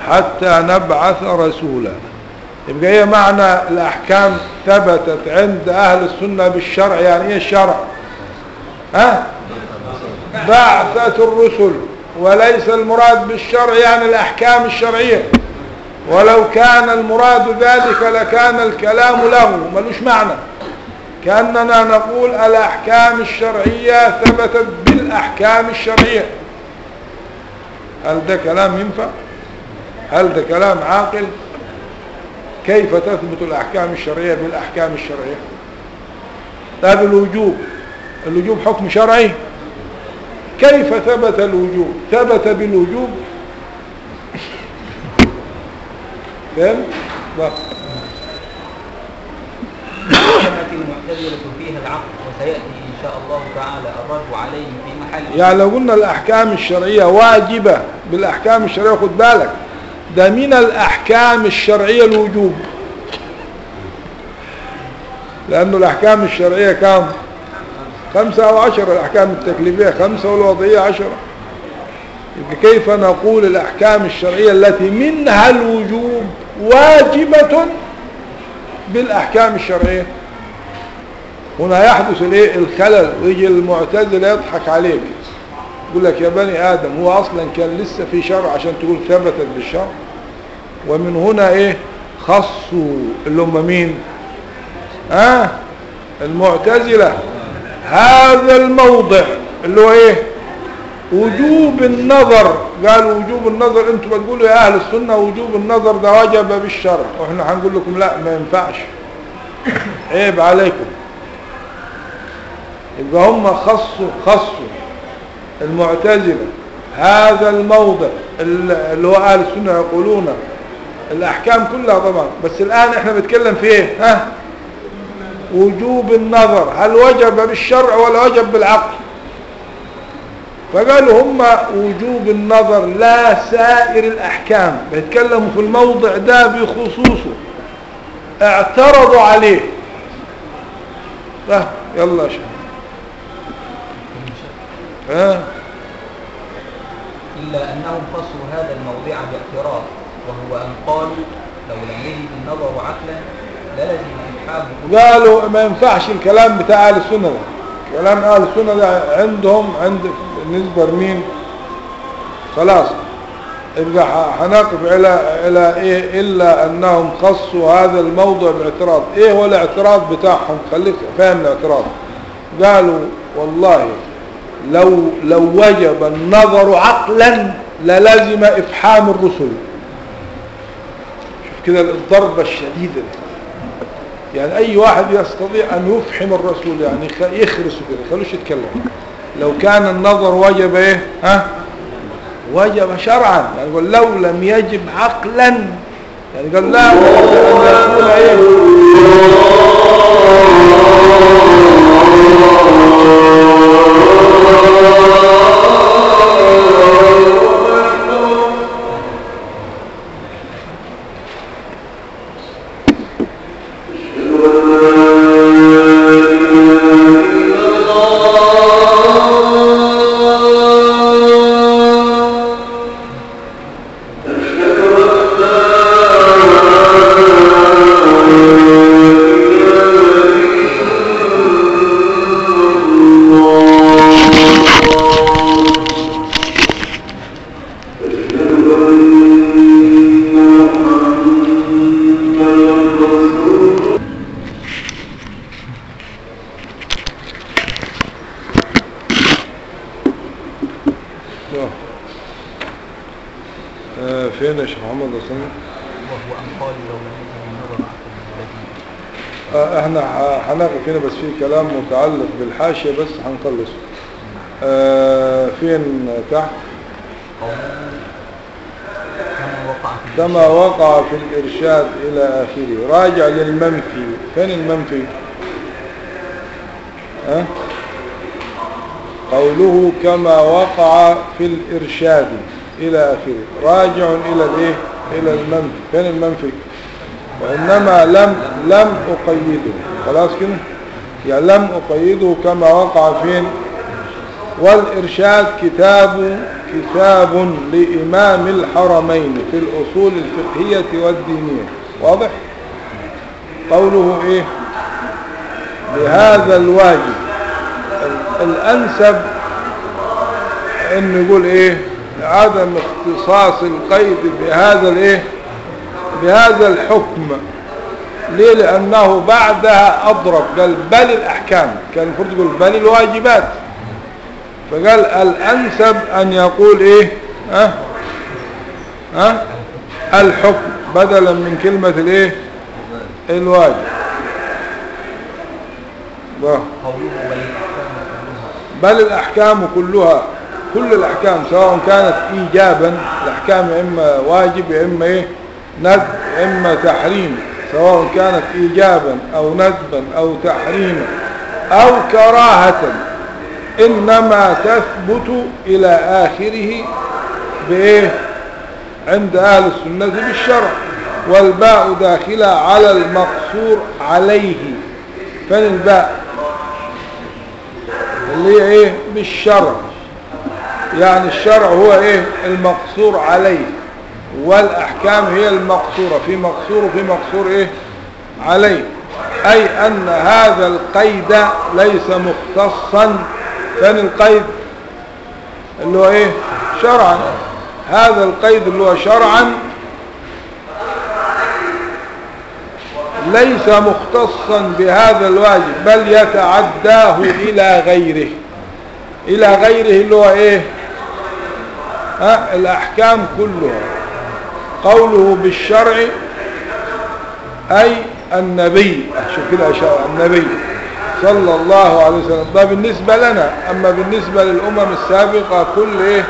حتى نبعث رسولا. يبقى هي معنى الأحكام ثبتت عند أهل السنة بالشرع. يعني إيه الشرع؟ ها؟ بعثة الرسل وليس المراد بالشرع يعني الأحكام الشرعية. ولو كان المراد ذلك لكان الكلام له ملوش معنى. كأننا نقول الأحكام الشرعية ثبتت بالأحكام الشرعية. هل ده كلام ينفع؟ هل ده كلام عاقل؟ كيف تثبت الأحكام الشرعية بالأحكام الشرعية؟ طيب الوجوب. الوجوب حكم شرعي. كيف ثبت الوجوب؟ ثبت بالوجوب فهم فيها وسيأتي إن شاء الله تعالى الرد عليهم في يعني لو قلنا الأحكام الشرعية واجبة بالأحكام الشرعية خد بالك ده من الأحكام الشرعية الوجوب. لأنه الأحكام الشرعية كام؟ خمسة أو عشرة الأحكام التكليفية خمسة والوضعية عشرة. كيف نقول الأحكام الشرعية التي منها الوجوب؟ واجبة بالأحكام الشرعية. هنا يحدث الايه الخلل ويجي المعتزل يضحك عليك يقول لك يا بني آدم هو أصلا كان لسه في شرع عشان تقول ثبتت بالشرع ومن هنا إيه؟ خصوا اللي هم مين؟ آه المعتزلة. هذا الموضع اللي هو إيه؟ وجوب النظر قال وجوب النظر أنتم بتقولوا يا أهل السنة وجوب النظر ده وجب بالشرع. وإحنا هنقول لكم لا ما ينفعش. عيب عليكم. يبقى هم خصوا خصوا المعتزلة هذا الموضع اللي هو أهل السنة يقولون الأحكام كلها طبعا. بس الآن إحنا بنتكلم في إيه؟ ها؟ وجوب النظر. هل وجب بالشرع ولا وجب بالعقل؟ فقالوا هم وجوب النظر لا سائر الأحكام بيتكلموا في الموضع ده بخصوصه. اعترضوا عليه. آه يلا يا شيخ. آه. إلا أنهم خصوا هذا الموضع باعتراض وهو أن قالوا لو لم يجد النظر عقلا للزم كل قالوا ما ينفعش الكلام بتاع أهل السنة ده. كلام أهل السنة ده عندهم عند بالنسبة لمين؟ خلاص. يبقى ح- هنقف إلى إلى إيه؟ إلا أنهم خصوا هذا الموضوع باعتراض. إيه هو الاعتراض بتاعهم؟ خليك فاهم الاعتراض. قالوا والله لو لو وجب النظر عقلا للزم إفحام الرسل. شوف كده الضربة الشديدة دي. يعني أي واحد يستطيع أن يفحم الرسول يعني يخرسه كده. خلوش يتكلم؟ لو كان النظر وجب إيه؟ ها؟ وجب شرعا. يعني قال لو لم يجب عقلا. يعني قال لا وجب أن متعلق بالحاشية بس هنخلصه آه فين تحت؟ قوله كما وقع في كما وقع في الإرشاد إلى آخره. راجع للمنفي. فين المنفي؟ أه؟ قوله كما وقع في الإرشاد إلى آخره. راجع إلى الإيه؟ إلى المنفي. فين المنفي؟ وإنما لم لم أقيده. خلاص كده؟ يعني لم أقيده كما وقع فين والإرشاد كتاب كتاب لإمام الحرمين في الأصول الفقهية والدينية. واضح؟ قوله إيه؟ بهذا الواجب. ال- الأنسب أن يقول إيه؟ عدم اختصاص القيد بهذا الإيه؟ بهذا الحكم. ليه؟ لأنه بعدها أضرب. قال بل الأحكام. كان المفروض يقول بل الواجبات. فقال الأنسب أن يقول إيه؟ ها؟ ها؟ الحكم بدلا من كلمة الإيه؟ الواجب. كلها بل الأحكام كلها كل الأحكام سواء كانت إيجابا الأحكام إما واجب إما إيه؟ ند إما تحريم. سواء كانت إيجابا أو ندبا أو تحريما أو كراهة إنما تثبت إلى آخره بإيه؟ عند أهل السنة بالشرع والباء داخلة على المقصور عليه فين الباء اللي هي إيه؟ بالشرع. يعني الشرع هو إيه؟ المقصور عليه. والأحكام هي المقصورة. في مقصور وفي مقصور إيه؟ عليه. أي أن هذا القيد ليس مختصا. فين القيد اللي هو إيه؟ شرعا. هذا القيد اللي هو شرعا ليس مختصا بهذا الواجب بل يتعداه إلى غيره. إلى غيره اللي هو إيه؟ ها؟ الأحكام كلها. قوله بالشرع أي النبي كده النبي صلى الله عليه وسلم. ده بالنسبة لنا أما بالنسبة للأمم السابقة كل إيه؟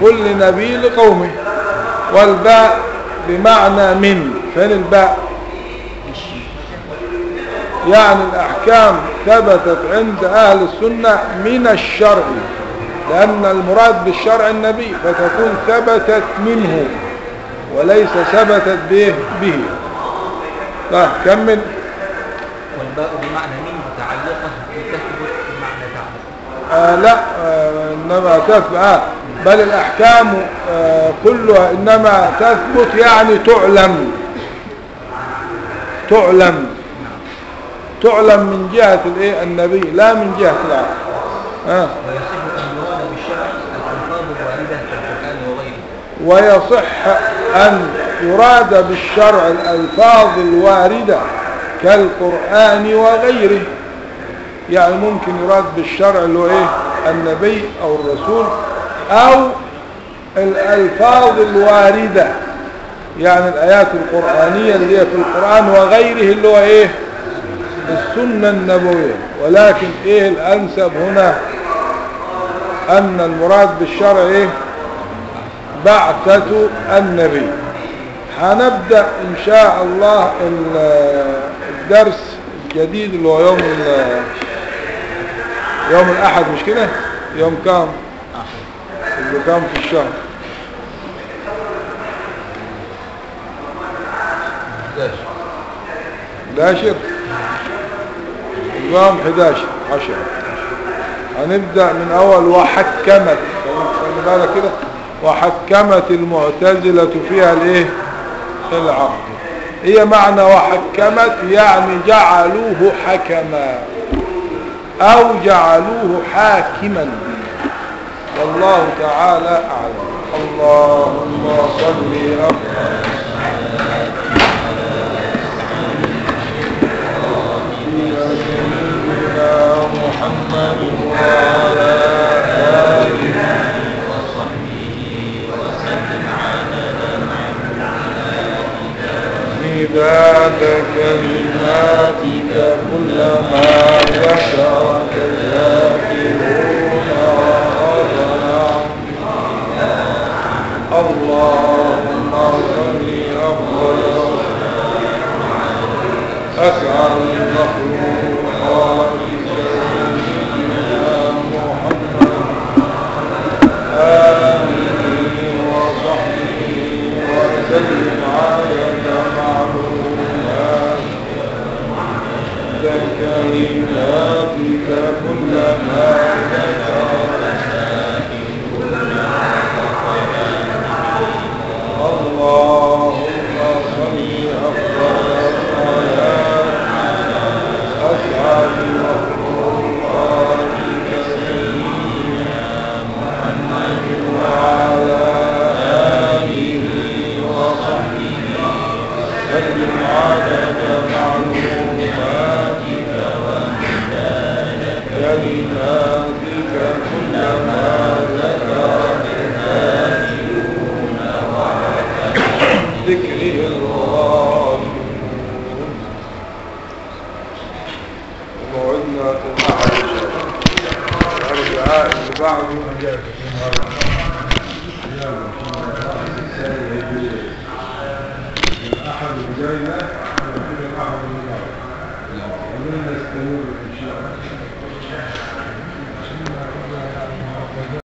كل نبي لقومه. والباء بمعنى من. فين الباء؟ يعني الأحكام ثبتت عند أهل السنة من الشرع لأن المراد بالشرع النبي فتكون ثبتت منه. وليس ثبتت به به. طيب كمل والباء بمعنى من متعلقة بتثبت بمعنى تعلق آه لا آه إنما تثبت آه بل الأحكام آه كلها إنما تثبت يعني تعلم. تعلم. تعلم من جهة الإيه؟ النبي لا من جهة العقل. آه. ويصح أن يراد بالشرع الألفاظ الواردة في القرآن وغيره. ويصح أن يراد بالشرع الألفاظ الواردة كالقرآن وغيره. يعني ممكن يراد بالشرع اللي هو إيه؟ النبي أو الرسول أو الألفاظ الواردة. يعني الآيات القرآنية اللي هي في القرآن وغيره اللي هو إيه؟ السنة النبوية. ولكن إيه الأنسب هنا؟ أن المراد بالشرع إيه؟ بعثة النبي. هنبدأ إن شاء الله ال- الدرس الجديد اللي هو يوم يوم الأحد مش كده؟ يوم كام؟ اللي كام في الشهر. داشر يوم 11 10 هنبدأ من أول وحكمت. خلي بالك كده. وحكمت المعتزلة فيها الايه؟ العقد هي معنى وحكمت يعني جعلوه حكما. أو جعلوه حاكما. والله تعالى أعلم. اللهم صل سيدنا محمد وعلى بعد كلماتك كلما بشرك الذاكرون وأضلع اللهم ارحمني أفضل أسعى المخلوقات